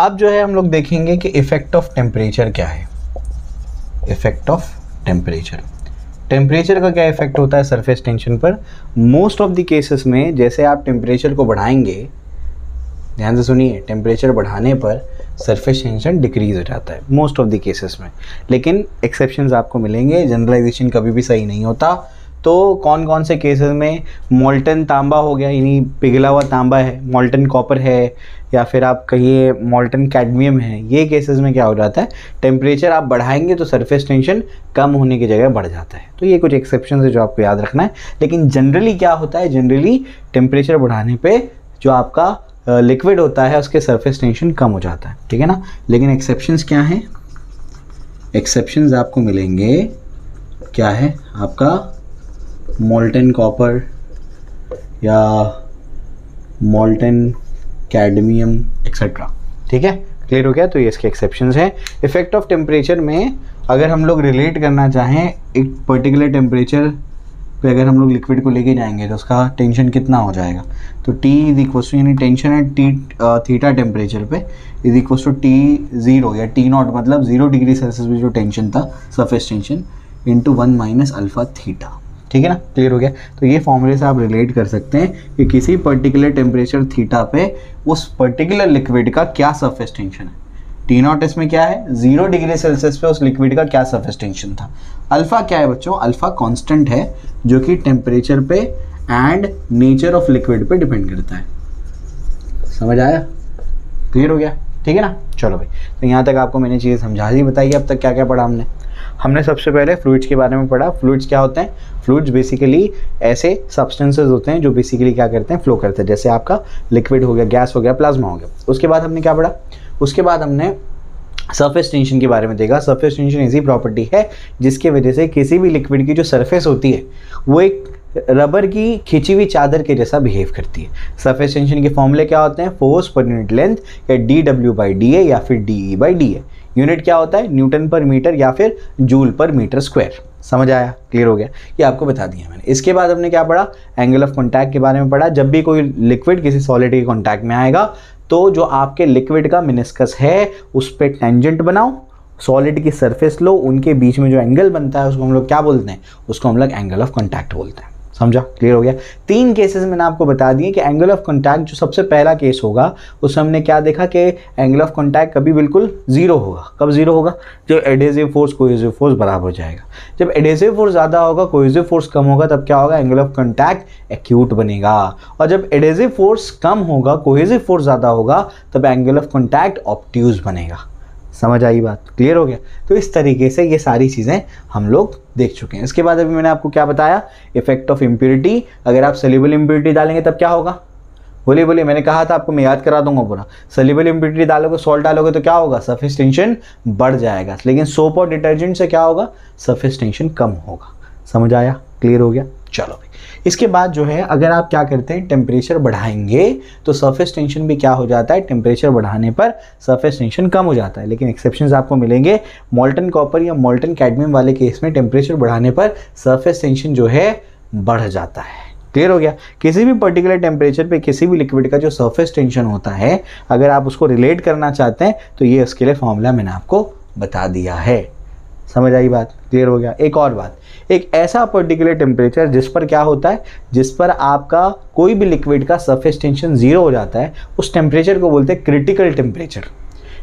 अब जो है हम लोग देखेंगे कि इफ़ेक्ट ऑफ़ टेम्परेचर क्या है। इफ़ेक्ट ऑफ़ टेम्परेचर टेम्परेचर का क्या इफ़ेक्ट होता है सरफेस टेंशन पर? मोस्ट ऑफ़ द केसेस में जैसे आप टेम्परेचर को बढ़ाएँगे, ध्यान से सुनिए टेम्परेचर बढ़ाने पर सरफेस टेंशन डिक्रीज हो जाता है मोस्ट ऑफ़ द केसेस में। लेकिन एक्सेप्शंस आपको मिलेंगे जनरलाइजेशन कभी भी सही नहीं होता। तो कौन कौन से केसेस में मोल्टन तांबा हो गया, यानी पिघला हुआ तांबा है मोल्टन कॉपर है या फिर आप कहिए मोल्टन कैडमियम है, ये केसेस में क्या हो जाता है? टेम्परेचर आप बढ़ाएँगे तो सरफेस टेंशन कम होने की जगह बढ़ जाता है। तो ये कुछ एक्सेप्शन है जो आपको याद रखना है। लेकिन जनरली क्या होता है? जनरली टेम्परेचर बढ़ाने पर जो आपका लिक्विड होता है, उसके सरफेस टेंशन कम हो जाता है। ठीक है ना? लेकिन एक्सेप्शंस क्या हैं? एक्सेप्शंस आपको मिलेंगे, क्या है? आपका मोल्टन कॉपर या मोल्टन कैडमियम एक्सेट्रा ठीक है? क्लियर हो गया? तो ये इसके एक्सेप्शन हैं। इफ़ेक्ट ऑफ़ टेम्परेचर में अगर हम लोग रिलेट करना चाहें एक पर्टिकुलर टेम्परेचर पे अगर हम लोग लिक्विड को लेके जाएँगे तो उसका टेंशन कितना हो जाएगा? तो टी इज़ इक्व टू यानी टेंशन है टी थीटा टेम्परेचर पे is equal to T zero या टी नॉट मतलब ज़ीरो डिग्री सेल्सियस में जो टेंशन था surface tension into one minus alpha theta ठीक है ना? क्लियर हो गया? तो ये फॉर्मूले से आप रिलेट कर सकते हैं कि किसी पर्टिकुलर टेम्परेचर थीटा पे उस पर्टिकुलर लिक्विड का क्या सरफेस टेंशन है। टी नॉट इसमें क्या है? ज़ीरो डिग्री सेल्सियस पे उस लिक्विड का क्या सरफेस टेंशन था। अल्फ़ा क्या है बच्चों? अल्फ़ा कांस्टेंट है, जो कि टेम्परेचर पे एंड नेचर ऑफ़ लिक्विड पे डिपेंड करता है। समझ आया? क्लियर हो गया? ठीक है ना? चलो भाई तो यहाँ तक आपको मैंने चीज़ें समझा दी, बताइए अब तक क्या क्या पढ़ा हमने। हमने सबसे पहले फ्लूइड्स के बारे में पढ़ा। फ्लूइड्स क्या होते हैं? फ्लूइड्स बेसिकली ऐसे सब्सटेंसेज होते हैं जो बेसिकली क्या करते हैं? फ्लो करते हैं। जैसे आपका लिक्विड हो गया गैस हो गया प्लाज्मा हो गया। उसके बाद हमने क्या पढ़ा? उसके बाद हमने सरफेस टेंशन के बारे में देखा। सरफेस टेंशन ऐसी प्रॉपर्टी है जिसकी वजह से किसी भी लिक्विड की जो सरफेस होती है, वो एक रबर की खिंची हुई चादर के जैसा बिहेव करती है। सरफेस टेंशन के फॉर्मूले क्या होते हैं? फोर्स पर यूनिट लेंथ या D W by D A या फिर D E by D A unit क्या होता है? न्यूटन पर मीटर या फिर जूल पर मीटर स्क्वायर समझ आया क्लियर हो गया। ये आपको बता दिया मैंने। इसके बाद हमने क्या पढ़ा? एंगल ऑफ़ कॉन्टैक्ट के बारे में पढ़ा। जब भी कोई लिक्विड किसी सॉलिड के कॉन्टैक्ट में आएगा तो जो आपके लिक्विड का मिनिस्कस है, उस पर टेंजेंट बनाओ सॉलिड की सरफेस लो, उनके बीच में जो एंगल बनता है, उसको हम लोग क्या बोलते हैं? उसको हम लोग एंगल ऑफ़ कॉन्टैक्ट बोलते हैं। समझा? क्लियर हो गया? तीन केसेस मैंने आपको बता दिए कि एंगल ऑफ़ कॉन्टैक्ट जो सबसे पहला केस होगा उसमें हमने क्या देखा कि एंगल ऑफ़ कॉन्टैक्ट कभी बिल्कुल ज़ीरो होगा। कब ज़ीरो होगा? जब एडेजिव फोर्स कोहेजिव फोर्स बराबर हो जाएगा। जब एडेजिव फोर्स ज़्यादा होगा कोहेजिव फोर्स कम होगा, तब क्या होगा? एंगल ऑफ़ कॉन्टैक्ट एक्यूट बनेगा। और जब एडेजिव फोर्स कम होगा कोहेजिव फोर्स ज़्यादा होगा, तब एंगल ऑफ़ कॉन्टैक्ट ऑप्ट्यूज बनेगा। समझ आई बात क्लियर हो गया। तो इस तरीके से ये सारी चीज़ें हम लोग देख चुके हैं। इसके बाद अभी मैंने आपको क्या बताया? इफ़ेक्ट ऑफ़ इम्प्योरिटी अगर आप सेलिबल इम्प्योरिटी डालेंगे तब क्या होगा? बोलिए बोलिए, मैंने कहा था आपको, मैं याद करा दूँगा पूरा। सेलिबल इम्प्योरिटी डालोगे सॉल्ट डालोगे तो क्या होगा? सरफेस टेंशन बढ़ जाएगा। लेकिन सोप और डिटर्जेंट से क्या होगा? सरफेस टेंशन कम होगा। समझ आया? क्लियर हो गया? चलो। भाई इसके बाद जो है, अगर आप क्या करते हैं टेम्परेचर बढ़ाएँगे तो सरफेस टेंशन भी क्या हो जाता है? टेम्परेचर बढ़ाने पर सरफेस टेंशन कम हो जाता है। लेकिन एक्सेप्शन आपको मिलेंगे। मॉल्टन कॉपर या मॉल्टन कैडमियम वाले केस में टेम्परेचर बढ़ाने पर सरफेस टेंशन जो है, बढ़ जाता है। क्लियर हो गया? किसी भी पर्टिकुलर टेम्परेचर पे किसी भी लिक्विड का जो सरफेस टेंशन होता है, अगर आप उसको रिलेट करना चाहते हैं तो ये उसके लिए फॉर्मूला मैंने आपको बता दिया है। समझ आई बात? क्लियर हो गया? एक और बात। एक ऐसा पर्टिकुलर टेम्परेचर जिस पर क्या होता है? जिस पर आपका कोई भी लिक्विड का सरफेस टेंशन ज़ीरो हो जाता है, उस टेम्परेचर को बोलते हैं क्रिटिकल टेम्परेचर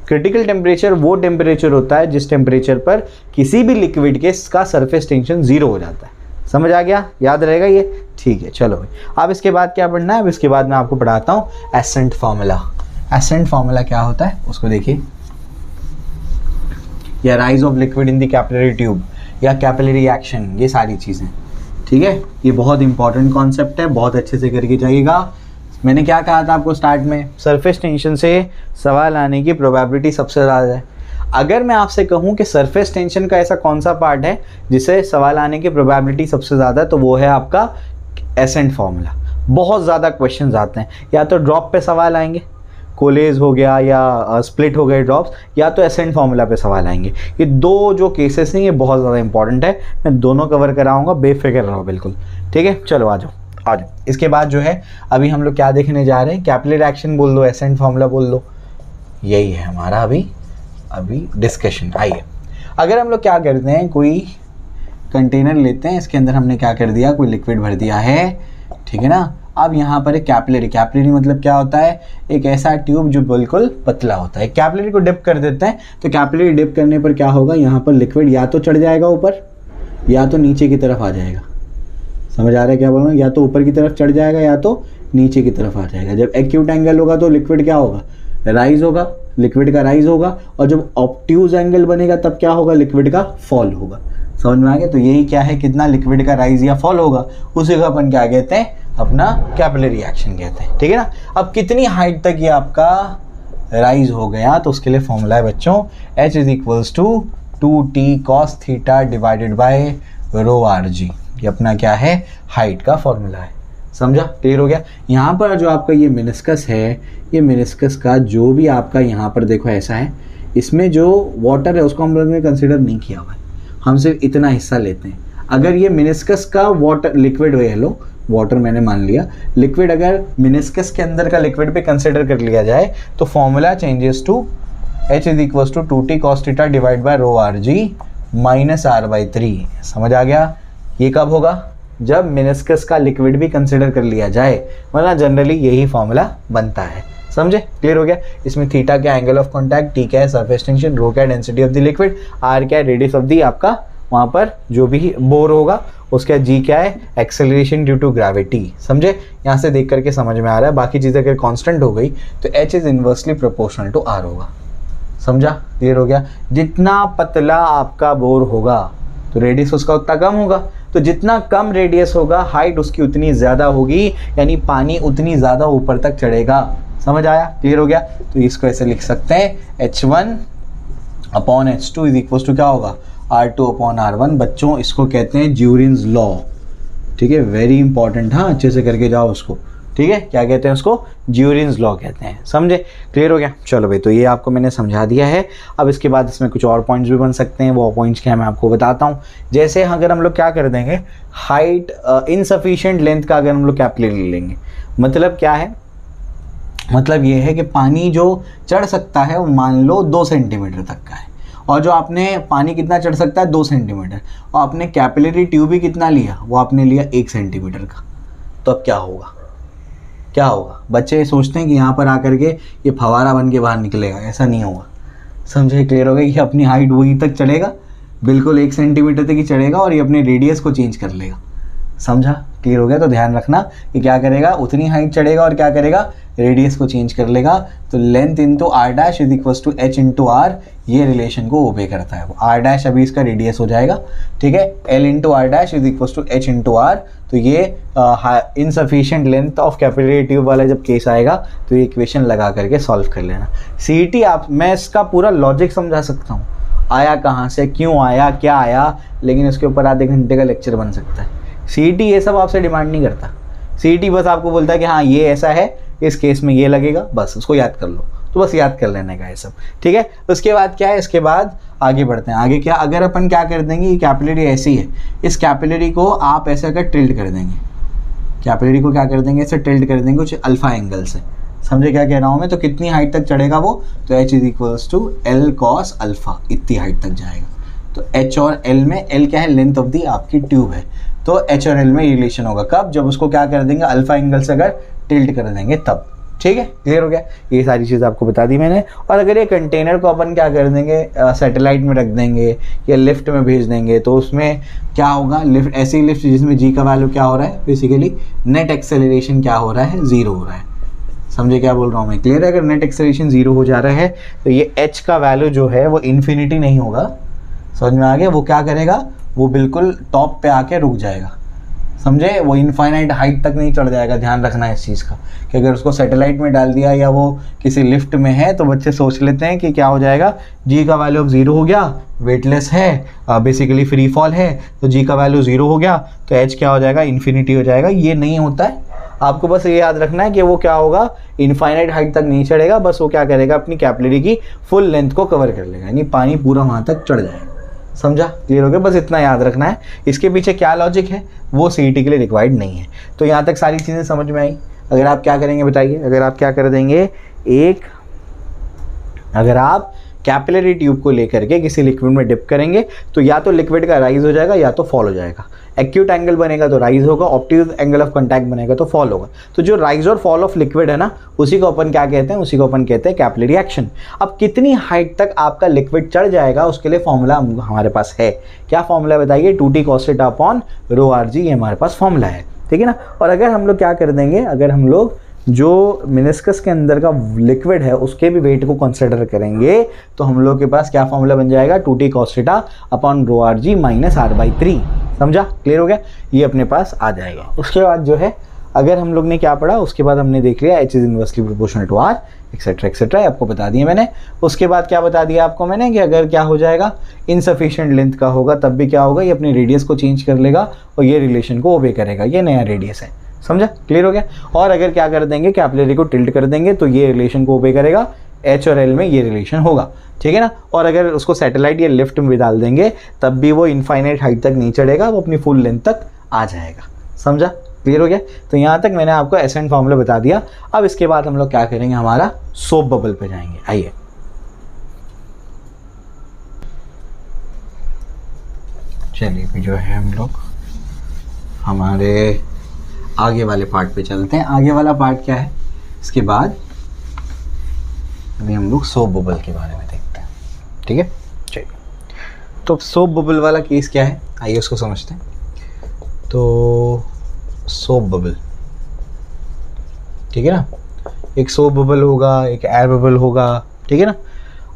क्रिटिकल टेम्परेचर वो टेम्परेचर होता है जिस टेम्परेचर पर किसी भी लिक्विड के का सरफेस टेंशन ज़ीरो हो जाता है. समझ आ गया? याद रहेगा ये? ठीक है, चलो। अब इसके बाद क्या पढ़ना है? अब इसके बाद मैं आपको पढ़ाता हूँ एसेंट फार्मूला एसेंट फार्मूला क्या होता है? उसको देखिए. या rise of liquid in the capillary tube या कैपिलरी एक्शन ये सारी चीज़ें। ठीक है? ये बहुत इंपॉर्टेंट कॉन्सेप्ट है, बहुत अच्छे से करके जाइएगा। मैंने क्या कहा था आपको स्टार्ट में? सरफेस टेंशन से सवाल आने की प्रोबेबिलिटी सबसे ज़्यादा है। अगर मैं आपसे कहूँ कि सरफेस टेंशन का ऐसा कौन सा पार्ट है, जिसे सवाल आने की प्रोबेबिलिटी सबसे ज़्यादा है तो वो है आपका एसेंट फॉर्मूला बहुत ज़्यादा क्वेश्चन आते हैं। या तो ड्रॉप पे सवाल आएँगे कोलेज हो गया या स्प्लिट हो गए ड्रॉप्स, या तो एसेंट फार्मूला पे सवाल आएँगे। ये दो जो केसेस हैं ये बहुत ज़्यादा इंपॉर्टेंट है। मैं दोनों कवर कराऊँगा, बेफिक्र रहो, बिल्कुल। ठीक है? चलो, आ जाओ आ जाओ। इसके बाद जो है, अभी हम लोग क्या देखने जा रहे हैं? कैपिलर एक्शन बोल दो, एसेंट फार्मूला बोल दो। यही है हमारा अभी अभी डिस्कशन आइए। अगर हम लोग क्या करते हैं, कोई कंटेनर लेते हैं, इसके अंदर हमने क्या कर दिया? कोई लिक्विड भर दिया है। ठीक है ना? अब यहाँ पर एक कैपलरी कैपलरी मतलब क्या होता है? एक ऐसा ट्यूब जो बिल्कुल पतला होता है। कैपलरी को डिप कर देते हैं तो कैपलरी डिप करने पर क्या होगा? यहाँ पर लिक्विड या तो चढ़ जाएगा ऊपर, या तो नीचे की तरफ़ आ जाएगा। समझ आ रहा है क्या बोल रहा हूँ? या तो ऊपर की तरफ़ चढ़ जाएगा, या तो नीचे की तरफ़ आ जाएगा। जब एक्यूट एंगल होगा तो लिक्विड क्या होगा? राइज होगा। लिक्विड का राइज होगा, और जब ऑप्ट्यूज एंगल बनेगा, तब क्या होगा? लिक्विड का फॉल होगा। समझ में आ गया? तो यही क्या है? कितना लिक्विड का राइज या फॉल होगा? उसी को अपन क्या कहते हैं? अपना कैपिलरी रिएक्शन कहते हैं। ठीक है ना? अब कितनी हाइट तक ये आपका राइज हो गया? तो उसके लिए फॉर्मूला है बच्चों H is equals to two T cos theta divided by rho R G ये अपना क्या है? हाइट का फॉर्मूला है। समझा? क्लियर हो गया? यहाँ पर जो आपका ये मिनिस्कस है, ये मिनिस्कस का जो भी आपका यहाँ पर देखो ऐसा है, इसमें जो वाटर है, उसको हम लोग ने कंसिडर नहीं किया हुआ है। हम सिर्फ़ इतना हिस्सा लेते हैं। अगर ये मिनिस्कस का वाटर लिक्विड हो लो वाटर मैंने मान लिया। लिक्विड अगर मिनिस्कस के अंदर का लिक्विड पे कंसिडर कर लिया जाए तो formula changes to H is equal to two T cos theta divide by rho R G minus R by three समझ आ गया? ये कब होगा? जब मिनिस्कस का लिक्विड भी कंसिडर कर लिया जाए। वरना जनरली यही फॉर्मूला बनता है। समझे? क्लियर हो गया? इसमें थीटा क्या एंगल ऑफ़ कॉन्टैक्ट टी क्या है? सरफेस टेंशन रो क्या density of the liquid R क्या है? रेडियस ऑफ़ दी आपका वहाँ पर जो भी बोर होगा, उसका जी क्या है? एक्सेलरेशन ड्यू टू ग्रेविटी समझे? यहाँ से देख करके समझ में आ रहा है। बाकी चीज़ें अगर कांस्टेंट हो गई तो H is inversely proportional to R होगा। समझा? क्लियर हो गया? जितना पतला आपका बोर होगा तो रेडियस उसका उतना कम होगा। तो जितना कम रेडियस होगा हाइट उसकी उतनी ज़्यादा होगी, यानी पानी उतनी ज़्यादा ऊपर तक चढ़ेगा। समझ आया? क्लियर हो गया? तो इसको ऐसे लिख सकते हैं H one upon H two is equal to क्या होगा? R two upon R one बच्चों, इसको कहते हैं ज्यूरिन्स लॉ ठीक है? वेरी इंपॉर्टेंट हाँ अच्छे से करके जाओ उसको. ठीक है? क्या कहते हैं उसको? ज्यूरिन्स लॉ कहते हैं. समझे? क्लियर हो गया? चलो भाई तो ये आपको मैंने समझा दिया है. अब इसके बाद इसमें कुछ और पॉइंट्स भी बन सकते हैं. वो पॉइंट्स क्या मैं आपको बताता हूँ. जैसे अगर हम लोग क्या कर देंगे? हाइट इनसफिशियंट लेंथ का अगर हम लोग कैपलेट ले लेंगे. मतलब क्या है? मतलब ये है कि पानी जो चढ़ सकता है, वो मान लो दो सेंटीमीटर तक का है। और जो आपने पानी कितना चढ़ सकता है, दो सेंटीमीटर। और आपने कैपिलरी ट्यूब ही कितना लिया, वो आपने लिया एक सेंटीमीटर का। तो अब क्या होगा? क्या होगा? बच्चे सोचते हैं कि यहाँ पर आकर के ये फवारा बन के बाहर निकलेगा। ऐसा नहीं होगा। समझे? क्लियर हो गया कि अपनी हाइट वही तक चढ़ेगा। बिल्कुल एक सेंटीमीटर तक ही चढ़ेगा और ये अपने रेडियस को चेंज कर लेगा। समझा? क्लियर हो गया तो ध्यान रखना कि क्या करेगा, उतनी हाइट चढ़ेगा और क्या करेगा रेडियस को चेंज कर लेगा। तो length into R dash is equal to H into R ये रिलेशन को ओबे करता है आर डैश अभी इसका रेडियस हो जाएगा, ठीक है? L into R dash is equal to H into R तो ये insufficient length of capillary tube वाला जब केस आएगा तो ये इक्वेशन लगा करके सॉल्व कर लेना। सी e आप, मैं इसका पूरा लॉजिक समझा सकता हूँ। आया कहाँ से, क्यों आया, क्या आया, लेकिन उसके ऊपर आधे घंटे का लेक्चर बन सकता है। सीटी ये सब आपसे डिमांड नहीं करता। सीटी बस आपको बोलता है कि हाँ ये ऐसा है, इस केस में ये लगेगा, बस उसको याद कर लो। तो बस याद कर लेने का ये सब। ठीक है? उसके बाद क्या है? इसके बाद आगे बढ़ते हैं। आगे क्या, अगर अपन क्या कर देंगे, ये कैपिलरी ऐसी है। इस कैपिलरी को आप ऐसे अगर टिल्ट कर देंगे। कैपिलरी को क्या कर देंगे? ऐसे टिल्ट कर देंगे कुछ अल्फ़ा एंगल से। समझे क्या कह रहा हूँ मैं? तो कितनी हाइट तक चढ़ेगा वो? तो H is equals to L cos alpha इतनी हाइट तक जाएगा। तो एच और एल में एल क्या है? लेंथ ऑफ़ दी आपकी ट्यूब है। तो एच और एल में रिलेशन होगा। कब? जब उसको क्या कर देंगे? अल्फ़ा एंगल से अगर टिल्ट कर देंगे, तब। ठीक है? क्लियर हो गया? ये सारी चीज़ आपको बता दी मैंने। और अगर ये कंटेनर को अपन क्या कर देंगे? सैटेलाइट में रख देंगे या लिफ्ट में भेज देंगे तो उसमें क्या होगा? लिफ्ट ऐसी लिफ्ट जिसमें जी का वैल्यू क्या हो रहा है? बेसिकली नेट एक्सेलरेशन क्या हो रहा है? ज़ीरो हो रहा है। समझे क्या बोल रहा हूँ मैं? क्लियर है? अगर नेट एक्सेलरेशन ज़ीरो हो जा रहा है तो ये एच का वैल्यू जो है, वो इन्फिनिटी नहीं होगा। समझ में आ गया? वो क्या करेगा? वो बिल्कुल टॉप पे आके रुक जाएगा। समझे? वो इनफाइनाइट हाइट तक नहीं चढ़ जाएगा, ध्यान रखना है इस चीज़ का। कि अगर उसको सैटेलाइट में डाल दिया या वो किसी लिफ्ट में है तो बच्चे सोच लेते हैं कि क्या हो जाएगा? जी का वैल्यू अब ज़ीरो हो गया वेटलेस है बेसिकली फ्री फॉल है तो जी का वैल्यू ज़ीरो हो गया तो एच क्या हो जाएगा? इन्फिनिटी हो जाएगा। ये नहीं होता है। आपको बस ये याद रखना है कि वो क्या होगा? इनफाइनाइट हाइट तक नहीं चढ़ेगा, बस वो क्या करेगा? अपनी कैपलरी की फुल लेंथ को कवर कर लेगा। यानी पानी पूरा वहाँ तक चढ़ जाएगा। समझा? क्लियर हो गया? बस इतना याद रखना है। इसके पीछे क्या लॉजिक है? वो सी के लिए रिक्वायर्ड नहीं है। तो यहाँ तक सारी चीज़ें समझ में आई। अगर आप क्या करेंगे बताइए। अगर आप क्या कर देंगे? एक, अगर आप कैपिलरी ट्यूब को लेकर के किसी लिक्विड में डिप करेंगे तो या तो लिक्विड का राइज हो जाएगा या तो फॉल हो जाएगा। एक्यूट एंगल बनेगा तो राइज होगा ऑप्टिव एंगल ऑफ़ कॉन्टैक्ट बनेगा तो फॉल होगा। तो जो राइज और फॉल ऑफ़ लिक्विड है ना, उसी को अपन क्या कहते हैं? उसी को अपन कहते हैं कैपिलरी एक्शन अब कितनी हाइट तक आपका लिक्विड चढ़ जाएगा, उसके लिए फॉर्मूला हमारे पास है। क्या फॉर्मूला बताइए? Two T cos theta upon rho R G ये हमारे पास फॉर्मूला है। ठीक है ना? और अगर हम लोग क्या कर देंगे? अगर हम लोग जो मिनिस्कस के अंदर का लिक्विड है, उसके भी वेट को कंसिडर करेंगे तो हम लोग के पास क्या फॉर्मूला बन जाएगा? Two T cos theta upon rho R G minus R by three समझा? क्लियर हो गया? ये अपने पास आ जाएगा। उसके बाद जो है, अगर हम लोग ने क्या पढ़ा, उसके बाद हमने देख लिया H is inversely proportional to R etcetera etcetera आपको बता दिया मैंने। उसके बाद क्या बता दिया आपको मैंने कि अगर क्या हो जाएगा? इनसफिशियंट लेंथ का होगा, तब भी क्या होगा? ये अपनी रेडियस को चेंज कर लेगा और ये रिलेशन को ओबे करेगा। ये नया रेडियस है। समझा? क्लियर हो गया? और अगर क्या कर देंगे कि कैपलरी को टिल्ट कर देंगे तो ये रिलेशन को ओबे करेगा। एच और एल में ये रिलेशन होगा। ठीक है ना? और अगर उसको सैटेलाइट या लिफ्ट में भी डाल देंगे, तब भी वो इनफाइनाइट हाइट तक नहीं चढ़ेगा, वो अपनी फुल लेंथ तक आ जाएगा। समझा? क्लियर हो गया? तो यहाँ तक मैंने आपको एसेंट फॉर्मूला बता दिया। अब इसके बाद हम लोग क्या करेंगे? हमारा सोप बबल पे जाएँगे। आइए। चलिए, जो है हम लोग हमारे आगे वाले पार्ट पे चलते हैं। आगे वाला पार्ट क्या है? इसके बाद अभी हम लोग सोप बबल के बारे में देखते हैं। ठीक है? चलिए। तो सोप बबल वाला केस क्या है? आइए उसको समझते हैं। तो सोप बबल ठीक है ना? एक सोप बबल होगा, एक एयर बबल होगा। ठीक है ना?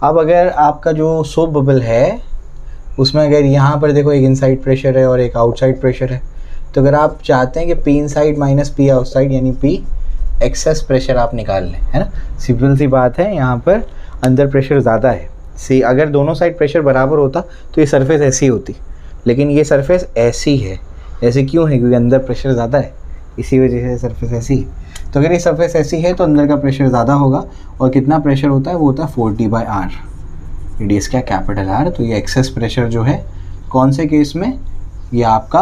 अब अगर आपका जो सोप बबल है, उसमें अगर यहाँ पर देखो एक इनसाइड प्रेशर है और एक आउटसाइड प्रेशर है। तो अगर आप चाहते हैं कि P inside minus P outside यानी पी एक्सेस प्रेशर आप निकाल लें, है ना? सिंपल सी बात है, यहाँ पर अंदर प्रेशर ज़्यादा है। सी अगर दोनों साइड प्रेशर बराबर होता तो ये सरफेस ऐसी होती। लेकिन ये सरफेस ऐसी है। ऐसे क्यों है? क्योंकि अंदर प्रेशर ज़्यादा है। इसी वजह से सरफेस ऐसी है। तो अगर ये सरफेस ऐसी है तो अंदर का प्रेशर ज़्यादा होगा, और कितना प्रेशर होता है? वो होता है four T by R radius क्या? कैपिटल आर तो ये एक्सेस प्रेशर जो है, कौन से केस में? ये आपका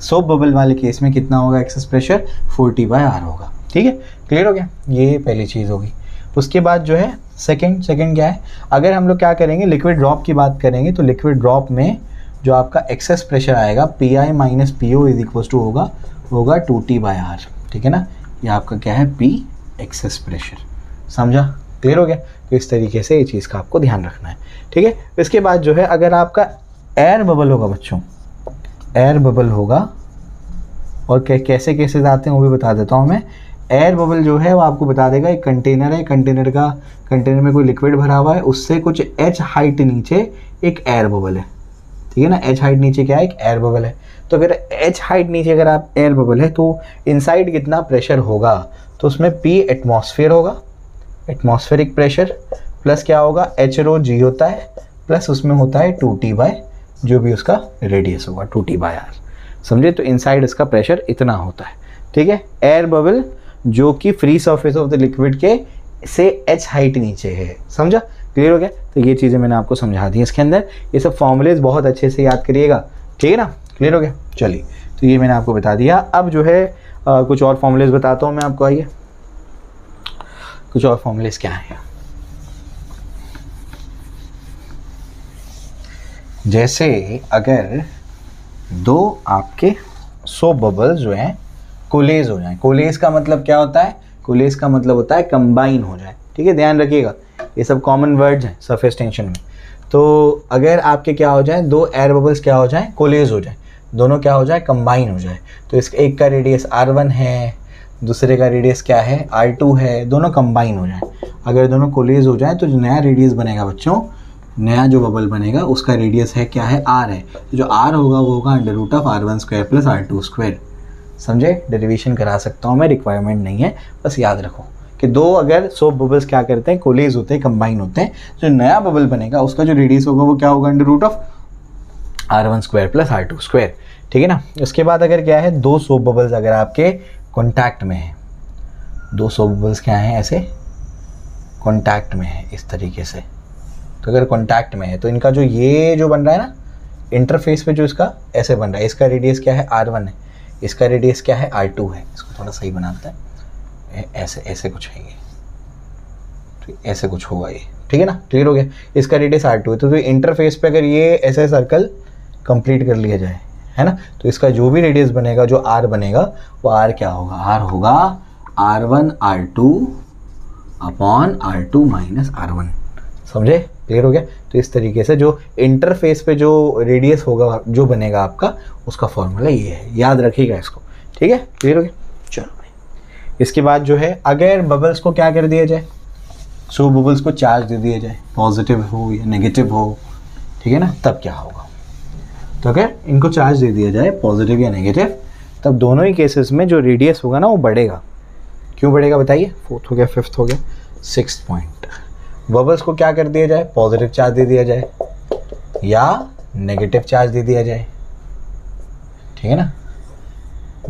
सोप बबल वाले केस में कितना होगा? Excess pressure four T by R होगा। ठीक है? क्लियर हो गया? ये पहली चीज़ होगी। उसके बाद जो है सेकंड सेकंड क्या है? अगर हम लोग क्या करेंगे? लिक्विड ड्रॉप की बात करेंगे तो लिक्विड ड्रॉप में जो आपका एक्सेस प्रेशर आएगा P I minus P O is equal to होगा होगा टू टी बाई आर ठीक है ना? ये आपका क्या है? पी एक्सेस प्रेशर समझा? क्लियर हो गया? तो इस तरीके से ये चीज़ का आपको ध्यान रखना है। ठीक है? इसके बाद जो है, अगर आपका एयर बबल होगा बच्चों एयर बबल होगा। और कैसे कैसे आते हैं वो भी बता देता हूँ मैं। एयर बबल जो है वो आपको बता देगा, एक कंटेनर है कंटेनर का कंटेनर में कोई लिक्विड भरा हुआ है, उससे कुछ एच हाइट नीचे एक एयर बबल है। ठीक है ना? एच हाइट नीचे क्या है? एक एयर बबल है। तो अगर एच हाइट नीचे अगर आप एयर बबल है तो इनसाइड कितना प्रेशर होगा? तो उसमें पी एटमॉस्फेयर होगा। एटमॉस्फेरिक प्रेशर प्लस क्या होगा? एच रो जी होता है प्लस उसमें होता है टू टी बाय जो भी उसका रेडियस होगा टू टी बाई आर समझे? तो इनसाइड इसका प्रेशर इतना होता है ठीक है? एयर बबल जो कि free surface of the liquid के से एच हाइट नीचे है समझा? क्लियर हो गया? तो ये चीज़ें मैंने आपको समझा दी इसके अंदर। ये सब फॉर्मूलेज बहुत अच्छे से याद करिएगा ठीक है ना? क्लियर हो गया? चलिए तो ये मैंने आपको बता दिया। अब जो है आ, कुछ और फॉर्मूलेज बताता हूँ मैं आपको आइए। कुछ और फॉर्मूलेज क्या है? जैसे अगर दो आपके सो बबल्स जो हैं कोलेज हो जाए। कोलेज का मतलब क्या होता है? कोलेज का मतलब होता है कंबाइन हो जाए। ठीक है? ध्यान रखिएगा। ये सब कॉमन वर्ड्स हैं सरफेस टेंशन में। तो अगर आपके क्या हो जाए, दो एयर बबल्स क्या हो जाए? कोलेज हो जाए। दोनों क्या हो जाए? कंबाइन हो जाए। तो इस एक का रेडियस आर वन है, दूसरे का रेडियस क्या है? आर टू है। दोनों कंबाइन हो जाए। अगर दोनों कोलेज हो जाए तो जो नया रेडियस बनेगा बच्चों। नया जो बबल बनेगा, उसका रेडियस है क्या है? आर है। तो जो आर होगा, वो होगा under root of R one square plus R two square समझे? डेरिवेशन करा सकता हूँ मैं रिक्वायरमेंट नहीं है, बस याद रखो कि दो अगर सोप बबल्स क्या करते हैं? कोलेज होते हैं कंबाइन होते हैं। जो नया बबल बनेगा, उसका जो रेडियस होगा, वो क्या होगा? Under root of R one square plus R two square ठीक है ना? उसके बाद अगर क्या है? दो सोप बबल्स अगर आपके कॉन्टैक्ट में है। दो सोप बबल्स क्या हैं ऐसे? कॉन्टैक्ट में है, इस तरीके से। अगर कॉन्टैक्ट में है तो इनका जो ये जो बन रहा है ना इंटरफेस पे जो इसका ऐसे बन रहा है इसका रेडियस क्या है? आर वन है। इसका रेडियस क्या है? आर टू है। इसको थोड़ा सही बनाता है। ऐसे ऐसे कुछ है ये। तो ऐसे कुछ होगा ये। ठीक है ना? क्लियर हो गया? इसका रेडियस आर टू है। तो, तो इंटरफेस पे अगर ये ऐसे सर्कल कंप्लीट कर लिया जाए है ना? तो इसका जो भी रेडियस बनेगा जो आर बनेगा वो आर क्या होगा? आर होगा R one R two upon R two minus R one समझे? क्लियर हो गया? तो इस तरीके से जो इंटरफेस पे जो रेडियस होगा, जो बनेगा आपका, उसका फॉर्मूला ये है। याद रखिएगा इसको। ठीक है? क्लियर हो गया? चलो इसके बाद जो है, अगर बबल्स को क्या कर दिया जाए? सो बबल्स को चार्ज दे दिया जाए। पॉजिटिव हो या नेगेटिव हो, ठीक है ना? तब क्या होगा? तो अगर इनको चार्ज दे दिया जाए पॉजिटिव या नेगेटिव तब दोनों ही केसेस में जो रेडियस होगा ना, वो बढ़ेगा। क्यों बढ़ेगा, बताइए? फोर्थ हो गया फिफ्थ हो गया सिक्स पॉइंट बबल्स को क्या कर दिया जाए? पॉजिटिव चार्ज दे दिया जाए या नेगेटिव चार्ज दे दिया जाए। ठीक है ना?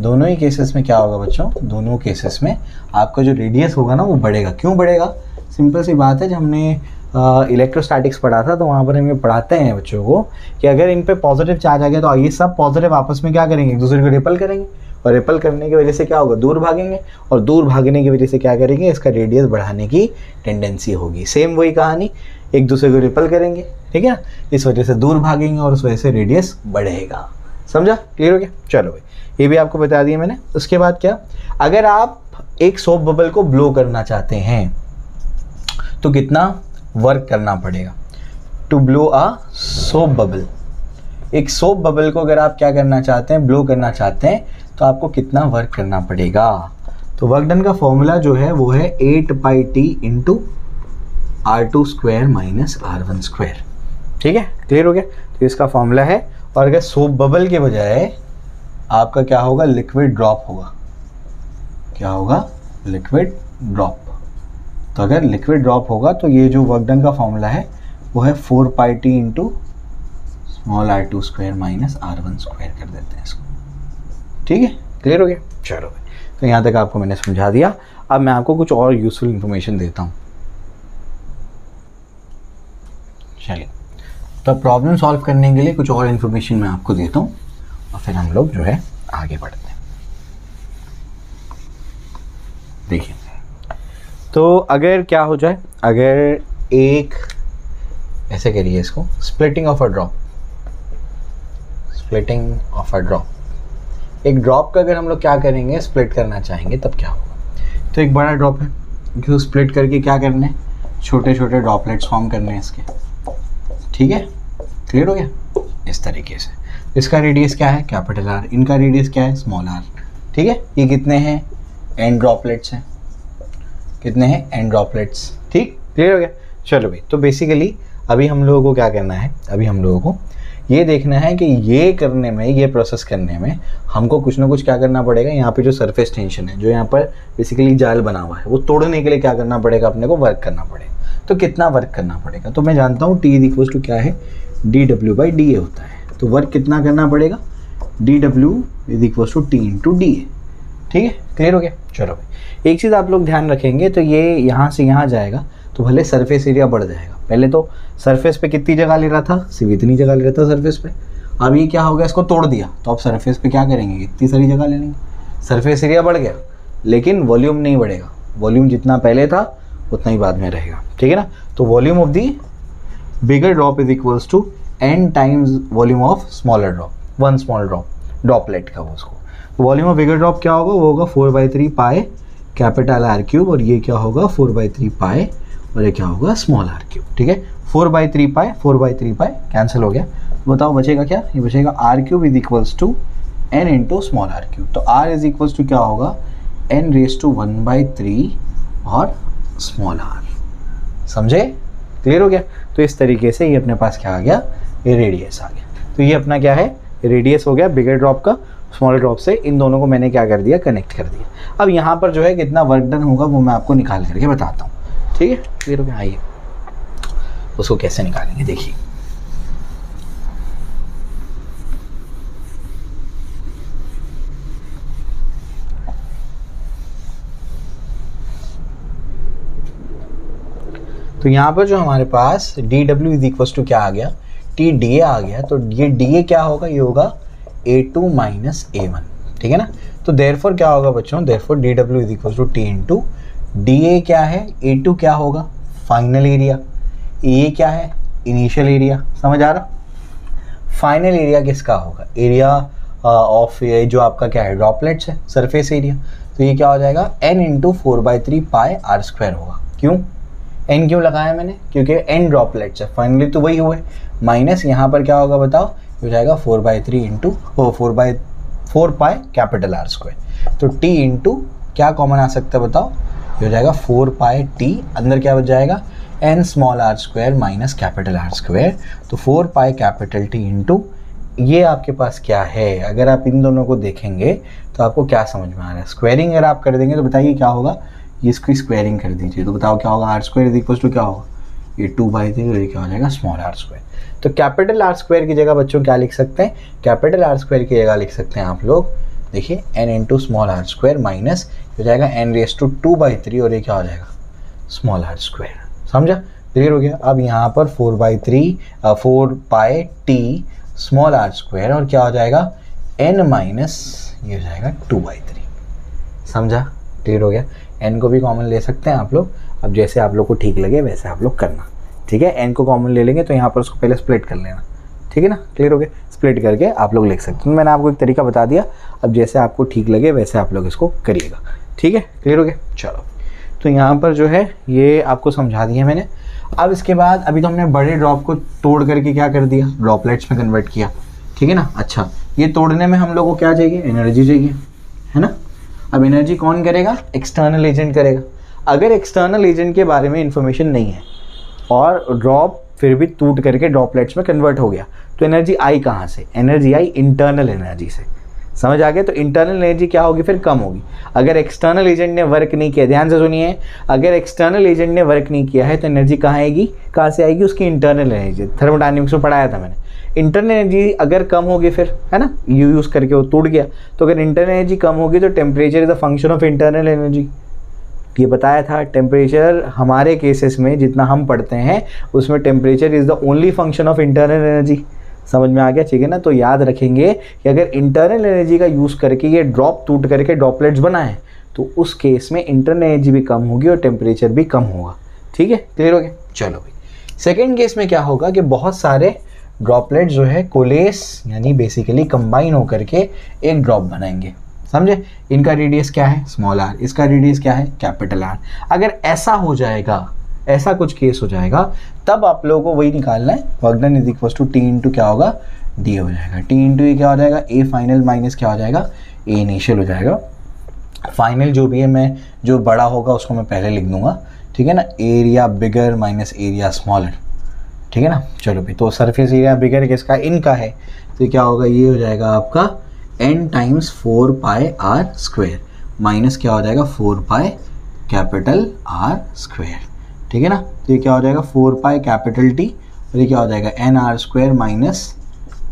दोनों ही केसेस में क्या होगा बच्चों? दोनों केसेस में आपका जो रेडियस होगा ना, वो बढ़ेगा। क्यों बढ़ेगा? सिंपल सी बात है, जब हमने इलेक्ट्रोस्टैटिक्स पढ़ा था तो वहाँ पर हमें पढ़ाते हैं बच्चों को कि अगर इन पर पॉजिटिव चार्ज आ गया तो ये सब पॉजिटिव आपस में क्या करेंगे? एक दूसरे को रिपल करेंगे। और रिपल करने की वजह से क्या होगा? दूर भागेंगे और दूर भागने की वजह से क्या करेंगे? इसका रेडियस बढ़ाने की टेंडेंसी होगी। सेम वही कहानी, एक दूसरे को रिपल करेंगे, ठीक है? इस वजह से दूर भागेंगे और उस वजह से रेडियस बढ़ेगा। समझा? क्लियर हो गया? चलो भाई, ये भी आपको बता दिया मैंने। उसके बाद क्या? अगर आप एक सोप बबल को ब्लो करना चाहते हैं तो कितना वर्क करना पड़ेगा? To blow a soap bubble एक सोप बबल को अगर आप क्या करना चाहते हैं ब्लो करना चाहते हैं तो आपको कितना वर्क करना पड़ेगा? तो वर्क डन का फॉर्मूला जो है, वो है eight pi T into R two square minus R one square ठीक है? क्लियर हो गया? तो इसका फॉर्मूला है, और अगर सोप बबल के बजाय आपका क्या होगा? लिक्विड ड्रॉप होगा। क्या होगा? लिक्विड ड्रॉप तो अगर लिक्विड ड्रॉप होगा तो ये जो वर्क डन का फॉर्मूला है, वो है four pi T into small R two square minus R one square कर देते हैं इसको। ठीक है? क्लियर हो गया? चलो। तो यहाँ तक आपको मैंने समझा दिया। अब मैं आपको कुछ और यूज़फुल इन्फॉर्मेशन देता हूँ। चलिए। तो प्रॉब्लम सॉल्व करने के लिए कुछ और इन्फॉर्मेशन मैं आपको देता हूँ। और फिर हम लोग जो है, आगे बढ़ते हैं। देखिए। तो अगर क्या हो जाए, अगर एक, ऐसे करिए इसको splitting of a drop splitting of a drop एक ड्रॉप का अगर हम लोग क्या करेंगे स्प्लिट करना चाहेंगे, तब क्या होगा? तो एक बड़ा ड्रॉप है जो स्प्लिट करके क्या करना है? छोटे छोटे ड्रॉपलेट्स फॉर्म करने हैं इसके। ठीक है? क्लियर हो गया? इस तरीके से। इसका रेडियस क्या है? कैपिटल आर इनका रेडियस क्या है? स्मॉल आर ठीक है? ये कितने हैं? एंड ड्रॉपलेट्स हैं। कितने हैं? एंड ड्रॉपलेट्स ठीक? क्लियर हो गया? चलो भाई तो बेसिकली अभी हम लोगों को क्या करना है? अभी हम लोगों को ये देखना है कि ये करने में, ये प्रोसेस करने में हमको कुछ ना कुछ क्या करना पड़ेगा? यहाँ पे जो सरफेस टेंशन है, जो यहाँ पर बेसिकली जाल बना हुआ है, वो तोड़ने के लिए क्या करना पड़ेगा? अपने को वर्क करना पड़ेगा। तो कितना वर्क करना पड़ेगा? तो मैं जानता हूँ टी इक्वल्स टू क्या है? D W by D A होता है। तो वर्क कितना करना पड़ेगा? D W is equal to T into D A ठीक है? क्लियर हो गया? चलो भाई। एक चीज़ आप लोग ध्यान रखेंगे तो ये यहाँ से यहाँ जाएगा। तो भले सरफेस एरिया बढ़ जाएगा। पहले तो सरफेस पे कितनी जगह ले रहा था? सिर्फ़ इतनी जगह ले रहा था सरफेस पे। अब ये क्या हो गया? इसको तोड़ दिया। तो अब सरफेस पे क्या करेंगे? इतनी सारी जगह ले लेंगे। सरफेस एरिया बढ़ गया। लेकिन वॉल्यूम नहीं बढ़ेगा। वॉल्यूम जितना पहले था, उतना ही बाद में रहेगा। ठीक है ना? तो volume of the bigger drop is equals to N times volume of smaller drop one small drop droplet का वो उसको। वॉल्यूम ऑफ़ बिगर ड्रॉप क्या होगा? वो होगा four by three pi capital R cube और ये क्या होगा? फोर बाई थ्री पाए और ये क्या होगा? स्मॉल आर क्यूब ठीक है? Four by three pi four by three pi cancel हो गया। बताओ बचेगा क्या? ये बचेगा R cube is equals to N into small R cube तो आर इज़ इक्वल्स टू क्या होगा? N raise to one by three और स्मॉल आर समझे? क्लियर हो गया? तो इस तरीके से ये अपने पास क्या आ गया? ये रेडियस आ गया। तो ये अपना क्या है? रेडियस हो गया बिगर ड्रॉप का स्मॉल ड्रॉप से। इन दोनों को मैंने क्या कर दिया? कनेक्ट कर दिया। अब यहाँ पर जो है कितना वर्क डन होगा वो मैं आपको निकाल करके बताता हूँ। ठीक है? क्लियर हो गया आइए उसको कैसे निकालेंगे? देखिए। तो यहाँ पर जो हमारे पास D W is equal to क्या आ गया? टी डी ए आ गया। तो ये डी ए क्या होगा? ये होगा A two minus A one ठीक है ना? तो देर क्या होगा बच्चों? Therefore D W is equal to T into D A क्या है? ए टू क्या होगा? फाइनल एरिया ए क्या है? इनिशियल एरिया समझ आ रहा? फाइनल एरिया किसका होगा? एरिया ऑफ़ ये जो आपका क्या है? ड्रॉपलेट्स है सरफेस एरिया तो ये क्या हो जाएगा? N into four by three pi R square होगा. क्यों? एन क्यों लगाया मैंने? क्योंकि एन ड्रॉपलेट्स है. फाइनली तो वही हुए. माइनस यहाँ पर क्या होगा बताओ? हो जाएगा four by three into four by four pi capital R square तो टी इंटू क्या कॉमन आ सकता है बताओ? ये हो जाएगा फोर पाए टी, अंदर क्या बच जाएगा? N small R square minus capital R square तो four pi capital T into ये आपके पास क्या है? अगर आप इन दोनों को देखेंगे तो आपको क्या समझ में आ रहा है? स्क्वायरिंग अगर आप कर देंगे तो बताइए क्या होगा? ये इसकी स्क्वायरिंग कर दीजिए तो बताओ क्या होगा? आर स्क्वायर इक्वल टू क्या होगा? ये टू बाई थ्री और ये क्या हो जाएगा? स्मॉल आर स्क्वायर तो कैपिटल आर स्क्वायर की जगह बच्चों क्या लिख सकते हैं? कैपिटल आर स्क्वायर की जगह लिख सकते हैं आप लोग। देखिए N into small R square minus हो जाएगा N raise to two by three और ये क्या हो जाएगा? स्मॉल आर स्क्वायर समझा? क्लियर हो गया? अब यहाँ पर four by three four pi T small R square और क्या हो जाएगा? एन माइनस ये हो जाएगा टू बाई थ्री समझा? क्लियर हो गया? एन को भी कॉमन ले सकते हैं आप लोग। अब जैसे आप लोग को ठीक लगे, वैसे आप लोग करना। ठीक है? एन को कॉमन ले लेंगे तो यहाँ पर उसको पहले स्प्लिट कर लेना। ठीक है ना? क्लियर हो गया? स्प्लिट करके आप लोग लिख सकते हैं। मैंने आपको एक तरीका बता दिया। अब जैसे आपको ठीक लगे, वैसे आप लोग इसको करिएगा। ठीक है? क्लियर हो गया? चलो। तो यहाँ पर जो है, ये आपको समझा दिया मैंने। अब इसके बाद अभी तो हमने बड़े ड्रॉप को तोड़ करके क्या कर दिया? ड्रॉपलेट्स में कन्वर्ट किया। ठीक है ना? अच्छा। ये तोड़ने में हम लोग को क्या चाहिए? एनर्जी चाहिए। है ना? अब एनर्जी कौन करेगा? एक्सटर्नल एजेंट करेगा। अगर एक्सटर्नल एजेंट के बारे में इंफॉर्मेशन नहीं है, और ड्रॉप फिर भी टूट करके ड्रॉपलेट्स में कन्वर्ट हो गया तो एनर्जी आई कहाँ से? एनर्जी आई इंटरनल एनर्जी से। समझ आ गया? तो इंटरनल एनर्जी क्या होगी? फिर कम होगी। अगर एक्सटर्नल एजेंट ने वर्क नहीं किया, ध्यान से सुनिए, अगर एक्सटर्नल एजेंट ने वर्क नहीं किया है तो एनर्जी कहाँ आएगी? कहाँ से आएगी? उसकी इंटरनल एनर्जी थर्मोडाइनमिक्स में पढ़ाया था मैंने। इंटरनल एनर्जी अगर कम होगी फिर, है ना? यू यूज़ करके वो टूट गया। तो अगर इंटरनल एनर्जी कम होगी तो temperature is a function of internal energy ये बताया था टेम्परेचर हमारे केसेस में जितना हम पढ़ते हैं, उसमें temperature is the only function of internal energy समझ में आ गया, ठीक है ना? तो याद रखेंगे कि अगर इंटरनल एनर्जी का यूज़ करके ये ड्रॉप टूट करके ड्रॉपलेट्स बनाए तो उस केस में इंटरनल एनर्जी भी कम होगी और टेम्परेचर भी कम होगा। ठीक है? क्लियर हो गया? चलो भाई। सेकेंड केस में क्या होगा कि बहुत सारे ड्रॉपलेट जो है कोलेस यानी बेसिकली कंबाइन होकर के एक ड्रॉप बनाएँगे। समझे? इनका रेडियस क्या है? स्मॉल आर इसका रेडियस क्या है? कैपिटल आर अगर ऐसा हो जाएगा ऐसा कुछ केस हो जाएगा, तब आप लोगों को वही निकालना है। Work is equal to T into क्या होगा? डी हो जाएगा। टी इंटू ये क्या हो जाएगा? ए फाइनल माइनस क्या हो जाएगा? ए इनिशियल हो जाएगा। फाइनल जो भी है, मैं जो बड़ा होगा, उसको मैं पहले लिख दूँगा। ठीक है ना? Area bigger minus area smaller ठीक है ना? चलो भाई तो सरफेस एरिया बिगर किसका? इनका है। तो क्या होगा? ये हो जाएगा आपका N times four pi R square minus क्या हो जाएगा? Four pi capital are square ठीक है ना? तो ये क्या हो जाएगा? फोर पाई कैपिटल टी और ये क्या हो जाएगा? N R square minus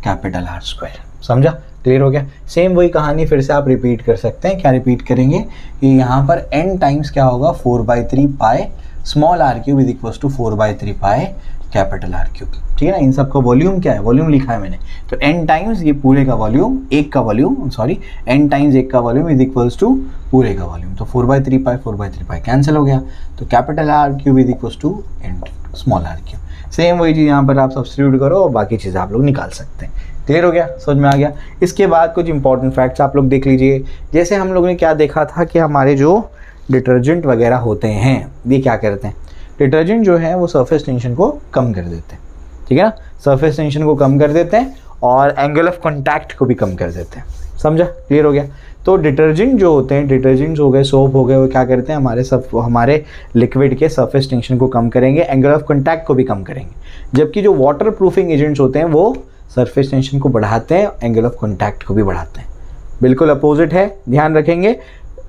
capital R square. समझा? क्लियर हो गया? सेम वही कहानी फिर से आप रिपीट कर सकते हैं। क्या रिपीट करेंगे? कि यहाँ पर एन टाइम्स क्या होगा? Four by three pi small R cube is equal to four by three pi capital R cube. ठीक है ना? इन सब का वॉल्यूम क्या है? वॉल्यूम लिखा है मैंने। तो एन टाइम्स ये पूरे का वॉल्यूम एक का वॉल्यूम सॉरी एन टाइम्स एक का वॉल्यूम इज़ इक्वल्स टू पूरे का वॉल्यूम तो four by three pi four by three pi cancel हो गया। तो capital R cube is equals to N small R cube same वही चीज़ यहाँ पर आप सब्सिट्यूट करो और बाकी चीज़ें आप लोग निकाल सकते हैं। क्लियर हो गया? समझ में आ गया? इसके बाद कुछ इंपॉर्टेंट फैक्ट्स आप लोग देख लीजिए। जैसे हम लोग ने क्या देखा था कि हमारे जो डिटर्जेंट वगैरह होते हैं, ये क्या करते हैं? डिटर्जेंट जो है, वो सरफेस टेंशन को कम कर देते हैं। ठीक है? ना सरफेस टेंशन को कम कर देते हैं और एंगल ऑफ़ कॉन्टैक्ट को भी कम कर देते हैं। समझा? क्लियर हो गया? तो डिटर्जेंट जो होते हैं डिटर्जेंट्स हो गए सोप हो गए, वो क्या करते हैं? हमारे सब हमारे लिक्विड के सरफेस टेंशन को कम करेंगे एंगल ऑफ़ कॉन्टैक्ट को भी कम करेंगे। जबकि जो वाटर प्रूफिंग एजेंट्स होते हैं, वो सरफेस टेंशन को बढ़ाते हैं एंगल ऑफ़ कॉन्टैक्ट को भी बढ़ाते हैं। बिल्कुल अपोजिट है, ध्यान रखेंगे।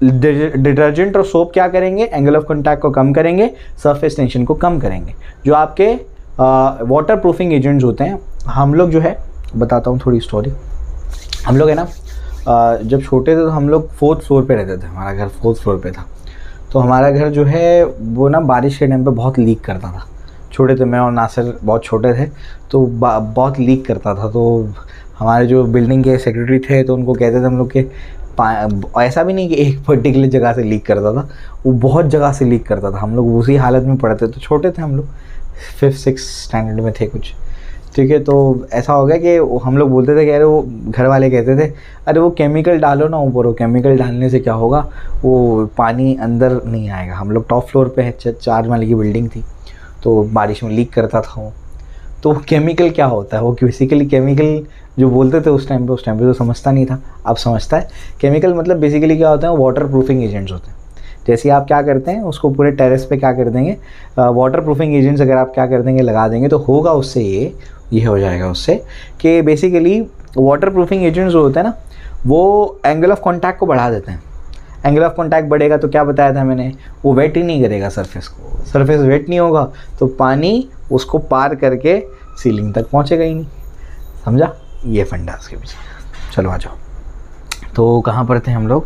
डिटर्जेंट और सोप क्या करेंगे? एंगल ऑफ़ कॉन्टैक्ट को कम करेंगे सरफेस टेंशन को कम करेंगे। जो आपके वाटर प्रूफिंग एजेंट्स होते हैं। हम लोग जो है बताता हूँ थोड़ी स्टोरी हम लोग है ना आ, जब छोटे थे तो हम लोग फोर्थ फ्लोर पे रहते थे। हमारा घर फोर्थ फ्लोर पे था। तो हमारा घर जो है वो ना बारिश के टाइम पे बहुत लीक करता था। छोटे थे मैं और नासिर बहुत छोटे थे तो बहुत लीक करता था। तो हमारे जो बिल्डिंग के सेक्रेटरी थे तो उनको कहते थे हम लोग के ऐसा भी नहीं कि एक पर्टिकुलर जगह से लीक करता था वो बहुत जगह से लीक करता था। हम लोग उसी हालत में पड़े थे तो छोटे थे हम लोग। फिफ्थ सिक्स स्टैंडर्ड में थे कुछ। ठीक है तो ऐसा हो गया कि हम लोग बोलते थे कि अरे वो घर वाले कहते थे, अरे वो केमिकल डालो ना ऊपर, वो केमिकल डालने से क्या होगा? वो पानी अंदर नहीं आएगा। हम लोग टॉप फ्लोर पे है चार माले की बिल्डिंग थी तो बारिश में लीक करता था वो। तो केमिकल क्या होता है? वो बेसिकली केमिकल जो बोलते थे उस टाइम पे, उस टाइम पे तो समझता नहीं था। अब समझता है केमिकल मतलब बेसिकली क्या होता है? वाटर प्रूफिंग एजेंट्स होते हैं। जैसे आप क्या करते हैं, उसको पूरे टेरेस पे क्या कर देंगे वाटर प्रूफिंग एजेंट्स अगर आप क्या कर देंगे, लगा देंगे तो होगा उससे ये ये हो जाएगा उससे कि बेसिकली वाटर प्रूफिंग एजेंट्स जो होते हैं ना, वो एंगल ऑफ़ कॉन्टैक्ट को बढ़ा देते हैं। एंगल ऑफ़ कॉन्टैक्ट बढ़ेगा तो क्या बताया था मैंने, वो वेट ही नहीं करेगा सरफेस को। सरफेस वेट नहीं होगा तो पानी उसको पार करके सीलिंग तक पहुँचेगा ही नहीं। समझा? ये फंडा उसके पीछे। चलो आ जाओ। तो कहाँ पर थे हम लोग?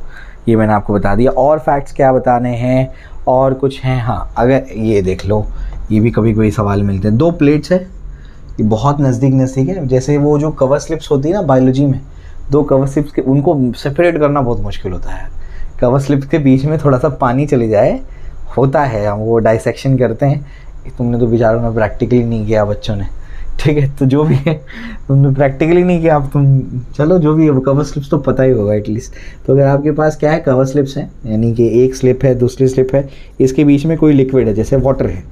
ये मैंने आपको बता दिया। और फैक्ट्स क्या बताने हैं? और कुछ हैं? हाँ अगर ये देख लो, ये भी कभी कभी सवाल मिलते हैं। दो प्लेट्स है, ये बहुत नज़दीक नज़दीक है। जैसे वो जो कवर स्लिप्स होती है ना बायोलॉजी में, दो कवर स्लिप्स के, उनको सेपरेट करना बहुत मुश्किल होता है। कवर स्लिप्स के बीच में थोड़ा सा पानी चले जाए, होता है, हम वो डाइसेक्शन करते हैं। तुमने तो बेचारों में प्रैक्टिकली नहीं किया, बच्चों ने। ठीक है तो जो भी है, तुमने प्रैक्टिकली नहीं किया आप तुम, चलो, जो भी है कवर स्लिप्स तो पता ही होगा एटलीस्ट तो अगर आपके पास क्या है कवर स्लिप्स हैं, यानी कि एक स्लिप है, दूसरी स्लिप है, इसके बीच में कोई लिक्विड है, जैसे वाटर है।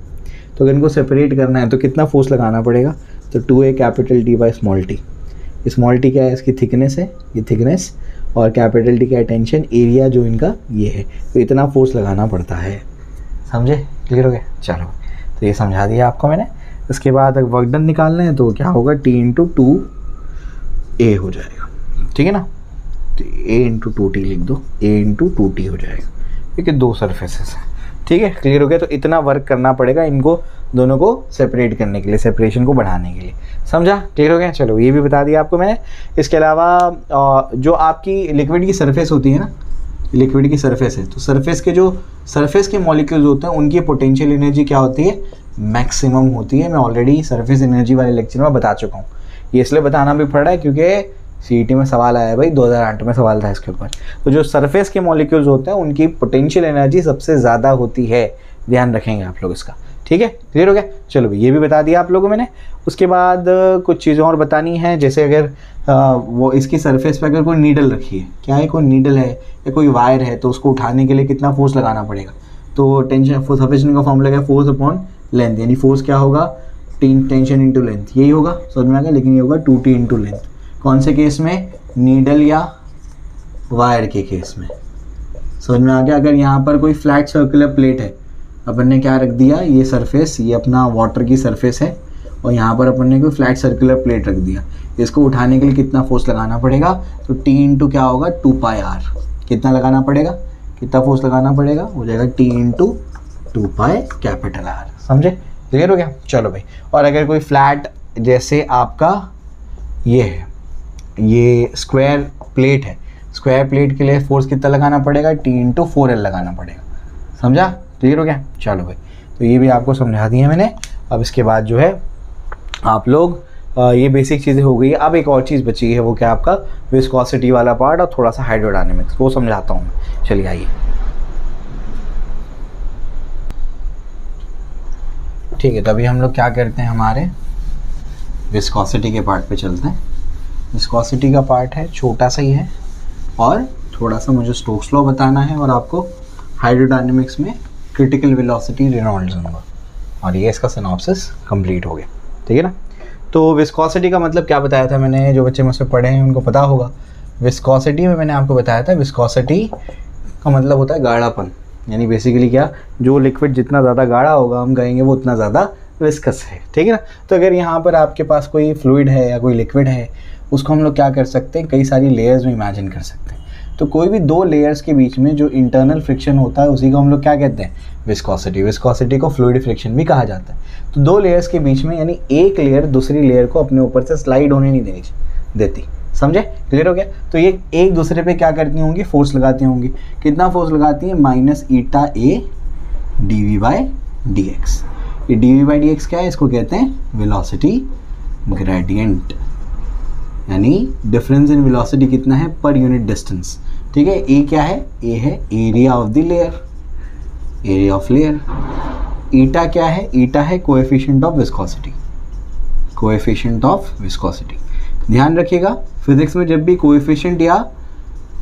तो अगर इनको सेपरेट करना है तो कितना फोर्स लगाना पड़ेगा? तो two A capital T by small T small T क्या है, इसकी थिकनेस है, ये थिकनेस और कैपिटल टी का टेंशन एरिया जो इनका, ये है। तो इतना फोर्स लगाना पड़ता है। समझे? क्लियर हो गया? चलो तो ये समझा दिया आपको मैंने। इसके बाद अगर वर्क डन निकालना है तो क्या होगा? टी इंटू टू ए हो जाएगा। ठीक है ना? तो ए इंटू टू टी लिख दो। ए इंटू टू टी हो जाएगा। है दो सरफेसेस हैं। ठीक है? क्लियर हो गया? तो इतना वर्क करना पड़ेगा इनको, दोनों को सेपरेट करने के लिए सेपरेशन को बढ़ाने के लिए। समझा? क्लियर हो गया? चलो, ये भी बता दिया आपको मैंने। इसके अलावा जो आपकी लिक्विड की सरफेस होती है ना लिक्विड की सरफेस है तो सरफेस के जो सरफेस के मॉलिक्यूल्स होते हैं, उनकी पोटेंशियल एनर्जी क्या होती है? मैक्सिमम होती है। मैं ऑलरेडी सरफेस एनर्जी वाले लेक्चर में बता चुका हूँ। ये इसलिए बताना भी पड़ रहा है क्योंकि सी e में सवाल आया है भाई 2008 में सवाल था इसके ऊपर। तो जो सरफेस के मॉलिक्यूल्स होते हैं उनकी पोटेंशियल एनर्जी सबसे ज़्यादा होती है। ध्यान रखेंगे आप लोग इसका। ठीक है? क्लियर हो गया? चलो ये भी बता दिया आप लोगों मैंने। उसके बाद कुछ चीज़ें और बतानी है जैसे अगर आ, वो इसकी सरफेस पर अगर कोई नीडल रखी है क्या है कोई नीडल है या कोई वायर है तो उसको उठाने के लिए कितना फोर्स लगाना पड़ेगा? तो टेंशन सफिशन का फॉर्मूला क्या फोर्स अपॉन लेंथ यानी फोर्स क्या होगा? टेंशन इंटू लेंथ यही होगा। समझ में आ गया? लेकिन ये होगा टू टी इंटू लेंथ कौन से केस में? नीडल या वायर के केस में। समझ में आ गया? अगर यहाँ पर कोई फ्लैट सर्कुलर प्लेट है, अपन ने क्या रख दिया? ये सरफेस ये अपना वाटर की सरफेस है, और यहाँ पर अपन ने कोई फ्लैट सर्कुलर प्लेट रख दिया। इसको उठाने के लिए कितना फोर्स लगाना पड़ेगा? तो टी इंटू क्या होगा? टू पाई आर कितना लगाना पड़ेगा? कितना फोर्स लगाना पड़ेगा? हो जाएगा T into two two pi capital R समझे? क्लियर हो गया? चलो भाई। और अगर कोई फ्लैट जैसे आपका ये है ये स्क्वायर प्लेट है स्क्वायर प्लेट के लिए फोर्स कितना लगाना पड़ेगा? टी इंटू फोर एल लगाना पड़ेगा। समझा? क्लियर हो गया? चलो भाई। तो ये भी आपको समझा दिया मैंने। अब इसके बाद जो है आप लोग आ, ये बेसिक चीज़ें हो गई। अब एक और चीज़ बची है वो क्या आपका विस्कोसिटी वाला पार्ट और थोड़ा सा हाइड्रोडाइनमिक्स वो समझाता हूँ मैं। चलिए आइए। ठीक है तो अभी हम लोग क्या करते हैं हमारे? विस्कोसिटी के पार्ट पे चलते हैं। विस्कोसिटी का पार्ट है, छोटा सा ही है, और थोड़ा सा मुझे स्टोक्स लॉ बताना है और आपको हाइड्रोडाइनमिक्स में क्रिटिकल वेलोसिटी रेनॉल्ड्स दूँगा और ये इसका सिनॉप्सिस कंप्लीट हो गया। ठीक है ना? तो विस्कोसिटी का मतलब क्या बताया था मैंने? जो बच्चे मुझसे पढ़े हैं, उनको पता होगा। विस्कोसिटी में मैंने आपको बताया था विस्कोसिटी का मतलब होता है गाढ़ापन। यानी बेसिकली क्या? जो लिक्विड जितना ज़्यादा गाढ़ा होगा, हम कहेंगे वो उतना ज़्यादा विस्कस है। ठीक है ना? तो अगर यहाँ पर आपके पास कोई फ्लूड है या कोई लिक्विड है, उसको हम लोग क्या कर सकते हैं? कई सारी लेयर्स में इमेजिन कर सकते हैं। तो कोई भी दो लेयर्स के बीच में जो इंटरनल फ्रिक्शन होता है, उसी को हम लोग क्या कहते हैं? विस्कोसिटी विस्कोसिटी को फ्लूइड फ्रिक्शन भी कहा जाता है। तो दो लेयर्स के बीच में, यानी एक लेयर दूसरी लेयर को अपने ऊपर से स्लाइड होने नहीं देनी देती। समझे? क्लियर हो गया? तो ये एक दूसरे पे क्या करती होंगी? फोर्स लगाती होंगी। कितना फोर्स लगाती है? Minus eta A D V by D X ये D V by D X क्या है? इसको कहते हैं वेलोसिटी ग्रेडियंट यानी डिफरेंस इन वेलोसिटी कितना है? पर यूनिट डिस्टेंस ठीक है? ए क्या है? ए है area of the layer area of layer eta क्या है? ईटा है coefficient of viscosity coefficient of viscosity ध्यान रखिएगा फिजिक्स में जब भी कोएफिशिएंट या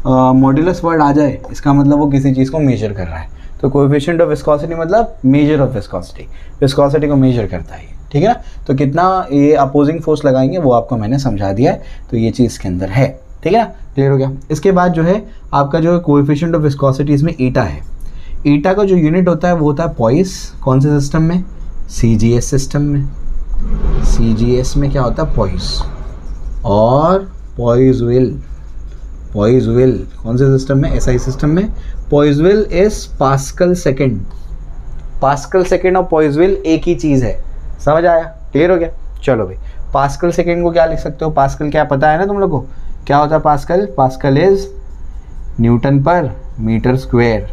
मॉड्यूलस वर्ड आ जाए, इसका मतलब वो किसी चीज़ को मेजर कर रहा है। तो कोएफिशिएंट ऑफ़ विस्कोसिटी मतलब मेजर ऑफ़ विस्कोसिटी विस्कोसिटी को मेजर करता है ठीक है ना? तो कितना ये अपोजिंग फोर्स लगाएँगे, वो आपको मैंने समझा दिया है। तो ये चीज़ इसके अंदर है, ठीक है ना? क्लियर हो गया? इसके बाद जो है, आपका जो कोएफिशिएंट ऑफ़ विस्कोसिटी इसमें ईटा है। ईटा का जो यूनिट होता है, वो होता है पॉइस कौन से सिस्टम में? सीजीएस सिस्टम में। सीजीएस में क्या होता है? पॉइस और पॉइज विल पॉइज विल कौन से सिस्टम में? एसआई सिस्टम में. Poiseuille is pascal second pascal second और पॉइजविल एक ही चीज़ है. समझ आया? क्लियर हो गया? चलो भाई. पास्कल सेकेंड को क्या लिख सकते हो? पास्कल क्या पता है ना तुम लोग को? क्या होता है pascal pascal is newton per metre square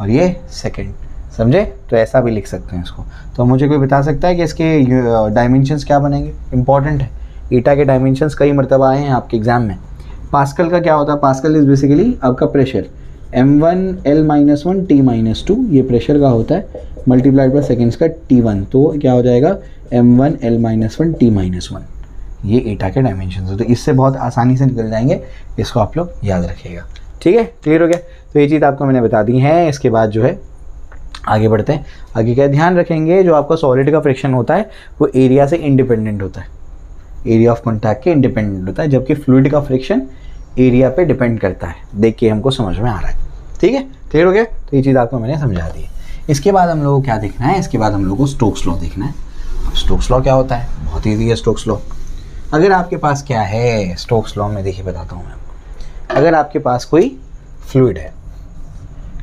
और ये सेकेंड समझे? तो ऐसा भी लिख सकते हैं इसको. तो मुझे कोई बता सकता है कि इसके डायमेंशंस क्या बनेंगे? इंपॉर्टेंट है. ईटा के डायमेंशंस कई मरतबा आए हैं आपके एग्ज़ाम में। पास्कल का क्या होता है? पास्कल इज़ बेसिकली आपका pressure M one L minus one T minus two ये प्रेशर का होता है। मल्टीप्लाइड बाई सेकेंड्स का टी वन तो क्या हो जाएगा? M one L minus one T minus one ये एटा के डायमेंशन तो इससे बहुत आसानी से निकल जाएँगे। इसको आप लोग याद रखिएगा। ठीक है? क्लियर हो गया? तो ये चीज़ आपको मैंने बता दी है। इसके बाद जो है, आगे बढ़ते हैं। आगे क्या? ध्यान रखेंगे, जो आपका सॉलिड का फ्रिक्शन होता है, वो एरिया से इंडिपेंडेंट होता है। एरिया ऑफ़ कॉन्टैक्ट के इंडिपेंडेंट होता है, जबकि फ्लूड का फ्रिक्शन एरिया पे डिपेंड करता है। देख के हमको समझ में आ रहा है। ठीक है? क्लियर हो गया? तो ये चीज़ आपको मैंने समझा दी। इसके बाद हम लोगों को क्या देखना है? इसके बाद हम लोग को स्टोक्स लॉ देखना है। स्टोक्स लॉ क्या होता है? बहुत ईजी है स्टोक्स लॉ अगर आपके पास क्या है? स्टोक्स लॉ में देखिए, बताता हूँ मैं आपको। अगर आपके पास कोई फ्लूड है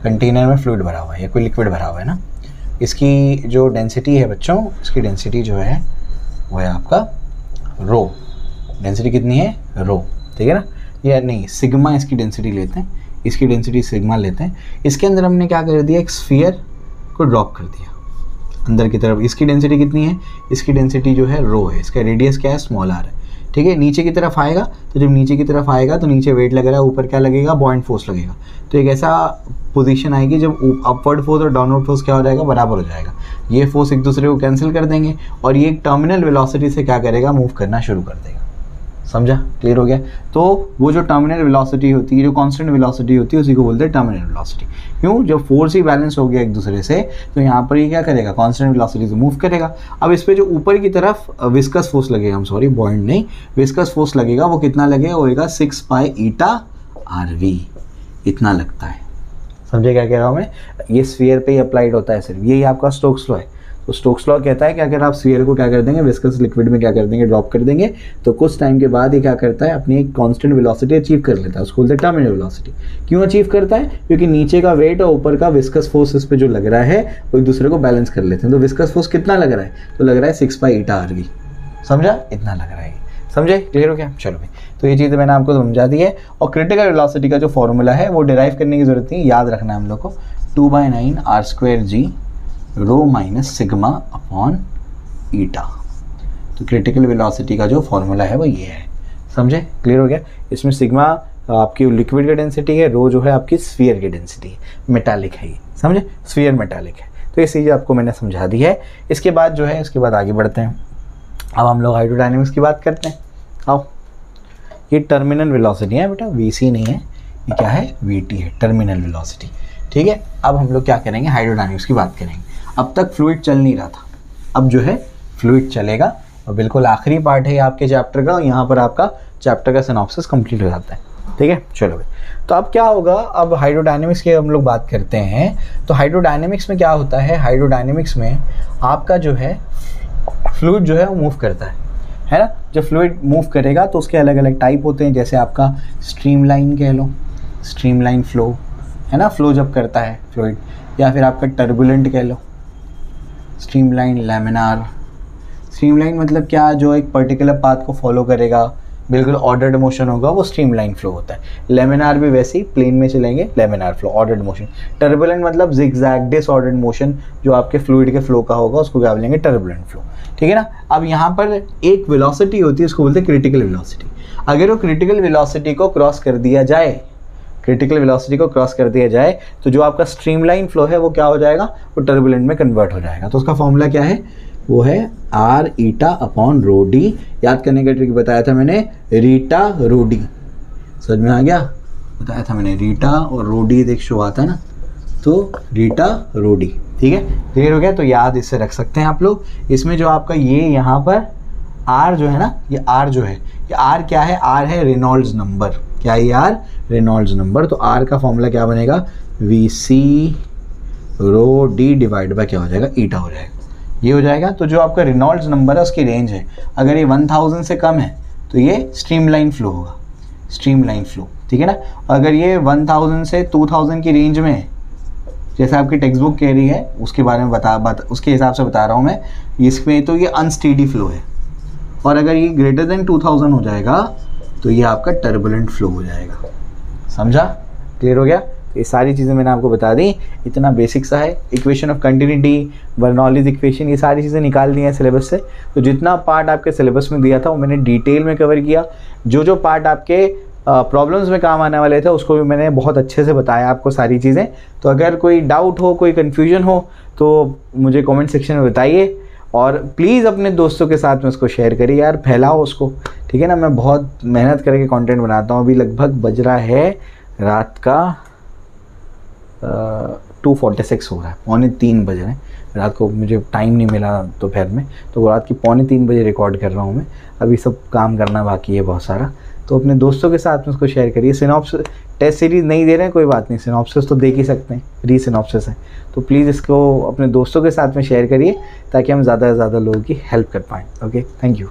कंटेनर में फ्लूड भरा हुआ है, या कोई लिक्विड भरा हुआ है ना, इसकी जो डेंसिटी है बच्चों, इसकी डेंसिटी जो है, वो है आपका रो। डेंसिटी कितनी है? रो ठीक है ना? या नहीं सिग्मा इसकी डेंसिटी लेते हैं। इसकी डेंसिटी सिग्मा लेते हैं। इसके अंदर हमने क्या कर दिया? एक स्फीयर को ड्रॉप कर दिया। अंदर की तरफ़ इसकी डेंसिटी कितनी है? इसकी डेंसिटी जो है रो है। इसका रेडियस क्या है? स्मॉल आर है। ठीक है, नीचे की तरफ़ आएगा तो जब नीचे की तरफ़ आएगा तो नीचे वेट लग रहा है ऊपर क्या लगेगा बॉइंट फोर्स लगेगा। तो एक ऐसा पोजीशन आएगी जब अपवर्ड फोर्स और डाउनवर्ड फोर्स क्या हो जाएगा, बराबर हो जाएगा। ये फोर्स एक दूसरे को कैंसिल कर देंगे और ये एक टर्मिनल वेलोसिटी से क्या करेगा मूव करना शुरू कर देगा। समझा? क्लियर हो गया? तो वो जो टर्मिनल वेलोसिटी होती है जो कांस्टेंट वेलोसिटी होती है, उसी को बोलते हैं टर्मिनल वेलोसिटी क्यों? जब फोर्स ही बैलेंस हो गया एक दूसरे से तो यहाँ पर ये क्या करेगा? कांस्टेंट वेलोसिटी से मूव करेगा. अब इस पर जो ऊपर की तरफ़ विस्कस फोर्स लगेगा हम सॉरी बॉइंड नहीं विस्कस फोर्स लगेगा, वो कितना लगेगा? होएगा six pi eta R V इतना लगता है। समझे क्या कह रहा हूँ मैं? ये स्फीयर पे ही अप्लाइड होता है सिर्फ़। यही आपका स्टोक्स लॉ है। तो स्टोक्स लॉ कहता है कि अगर आप स्फीयर को क्या कर देंगे विस्कस लिक्विड में क्या कर देंगे ड्रॉप कर देंगे तो कुछ टाइम के बाद ये क्या करता है, अपनी एक कॉन्स्टेंट वेलोसिटी अचीव कर लेता है। उसको बोलते हैं टर्मिनल वेलोसिटी क्यों अचीव करता है? क्योंकि नीचे का वेट और ऊपर का विस्कस फोर्स इस पर जो लग रहा है, वो एक दूसरे को बैलेंस कर लेते हैं। तो विस्कस फोर्स कितना लग रहा है? तो लग रहा है six by eta R V समझा? इतना लग रहा है। समझे? क्लियर हो गया? चलो भाई। तो ये चीज़ मैंने आपको समझा दी है। और क्रिटिकल वेलोसिटी का जो फॉर्मूला है, वो डिराइव करने की ज़रूरत नहीं याद रखना है हम लोग को। Two by nine R square G rho minus sigma upon eta तो क्रिटिकल वेलोसिटी का जो फॉर्मूला है वो ये है। समझे? क्लियर हो गया? इसमें सिग्मा आपकी लिक्विड की डेंसिटी है रो जो है आपकी स्फीयर की डेंसिटी है मेटालिक है ये। समझे? स्फीयर मेटालिक है। तो ये चीज़ आपको मैंने समझा दी है। इसके बाद जो है, इसके बाद आगे बढ़ते हैं। अब हम लोग हाइड्रोडाइनमिक्स की बात करते हैं। आओ। ये टर्मिनल वेलोसिटी है बेटा वी नहीं है। ये क्या है? वी है टर्मिनल वेलोसिटी ठीक है? अब हम लोग क्या करेंगे? हाइड्रोडाइनमिक्स की बात करेंगे। अब तक फ्लूड चल नहीं रहा था। अब जो है फ्लूड चलेगा। और बिल्कुल आखिरी पार्ट है आपके चैप्टर का, और यहाँ पर आपका चैप्टर का सिनॉप्सिस कंप्लीट हो जाता है। ठीक है? चलो भाई। तो अब क्या होगा? अब हाइड्रोडायनेमिक्स की हम लोग बात करते हैं। तो हाइड्रोडाइनमिक्स में क्या होता है? हाइड्रोडाइनमिक्स में आपका जो है फ्लूड जो है वो मूव करता है। है ना? जब फ्लूड मूव करेगा तो उसके अलग अलग टाइप होते हैं, जैसे आपका स्ट्रीमलाइन कह लो स्ट्रीमलाइन फ्लो है ना? फ्लो जब करता है फ्लूड या फिर आपका टर्बुलेंट कह लो। स्ट्रीमलाइन लेमिनार स्ट्रीमलाइन मतलब क्या? जो एक पर्टिकुलर पाथ को फॉलो करेगा, बिल्कुल ऑर्डर्ड मोशन होगा, वो स्ट्रीमलाइन फ्लो होता है। लेमिनार भी वैसे ही प्लेन में चलेंगे laminar flow ordered motion turbulent मतलब जिग्जैग डिसऑर्डर्ड मोशन जो आपके फ्लूड के फ्लो का होगा, उसको क्या बोलेंगे? टर्बुलेंट फ्लो ठीक है ना? अब यहाँ पर एक वेलोसिटी होती है, उसको बोलते हैं क्रिटिकल वेलोसिटी अगर वो क्रिटिकल वेलोसिटी को क्रॉस कर दिया जाए क्रिटिकल वेलोसिटी को क्रॉस कर दिया जाए तो जो आपका स्ट्रीमलाइन फ्लो है, वो क्या हो जाएगा? वो टर्बुलेंट में कन्वर्ट हो जाएगा। तो उसका फॉर्मूला क्या है? वो है R eta upon rho D याद करने का ट्रिक बताया था मैंने रीटा रोडी समझ में आ गया? बताया था मैंने रीटा और रोडी देख शो आता है ना? तो रीटा रोडी ठीक है? क्लियर हो गया? तो याद इससे रख सकते हैं आप लोग। इसमें जो आपका ये यहाँ पर आर जो है ना, ये आर जो है, ये आर क्या है? आर है रेनॉल्ड्स नंबर क्या है आर रेनॉल्ड्स नंबर तो आर का फॉर्मूला क्या बनेगा? V C rho D divide by क्या हो जाएगा? ईटा हो जाएगा। ये हो जाएगा। तो जो आपका रिनॉल्ड्स नंबर है, उसकी रेंज है। अगर ये 1000 से कम है तो ये स्ट्रीमलाइन फ्लो होगा। स्ट्रीमलाइन फ्लो ठीक है ना? अगर ये 1000 से 2000 की रेंज में है, जैसे आपकी टेक्स्ट बुक कह रही है, उसके बारे में बता बता, उसके हिसाब से बता रहा हूँ मैं, इसमें तो ये अनस्टेडी फ्लो है। और अगर ये ग्रेटर देन 2000 हो जाएगा तो ये आपका टर्बुलेंट फ्लो हो जाएगा। समझा? क्लियर हो गया? ये सारी चीज़ें मैंने आपको बता दी। इतना बेसिक सा है। Equation of continuity Bernoulli's equation ये सारी चीज़ें निकाल दी हैं सिलेबस से। तो जितना पार्ट आपके सिलेबस में दिया था, वो मैंने डिटेल में कवर किया। जो जो पार्ट आपके प्रॉब्लम्स में काम आने वाले थे, उसको भी मैंने बहुत अच्छे से बताया आपको सारी चीज़ें। तो अगर कोई डाउट हो, कोई कन्फ्यूज़न हो तो मुझे कमेंट सेक्शन में बताइए। और प्लीज़ अपने दोस्तों के साथ में उसको शेयर करिए यार, फैलाओ उसको। ठीक है ना? मैं बहुत मेहनत करके कंटेंट बनाता हूँ। अभी लगभग बज रहा है रात का टू फोर्टी सिक्स हो रहा है। पौने तीन बज रहे हैं। रात को मुझे टाइम नहीं मिला दोपहर में। तो रात की पौने तीन बजे रिकॉर्ड कर रहा हूँ मैं। अभी सब काम करना बाकी है बहुत सारा। तो अपने दोस्तों के साथ में उसको शेयर करिए। सिनॉप्स टेस्ट सीरीज़ नहीं दे रहे हैं, कोई बात नहीं सिनॉप्सिस तो देख ही सकते हैं री सिनॉप्सिस है। तो प्लीज़ इसको अपने दोस्तों के साथ में शेयर करिए, ताकि हम ज़्यादा से ज़्यादा लोगों की हेल्प कर पाएँ ओके थैंक यू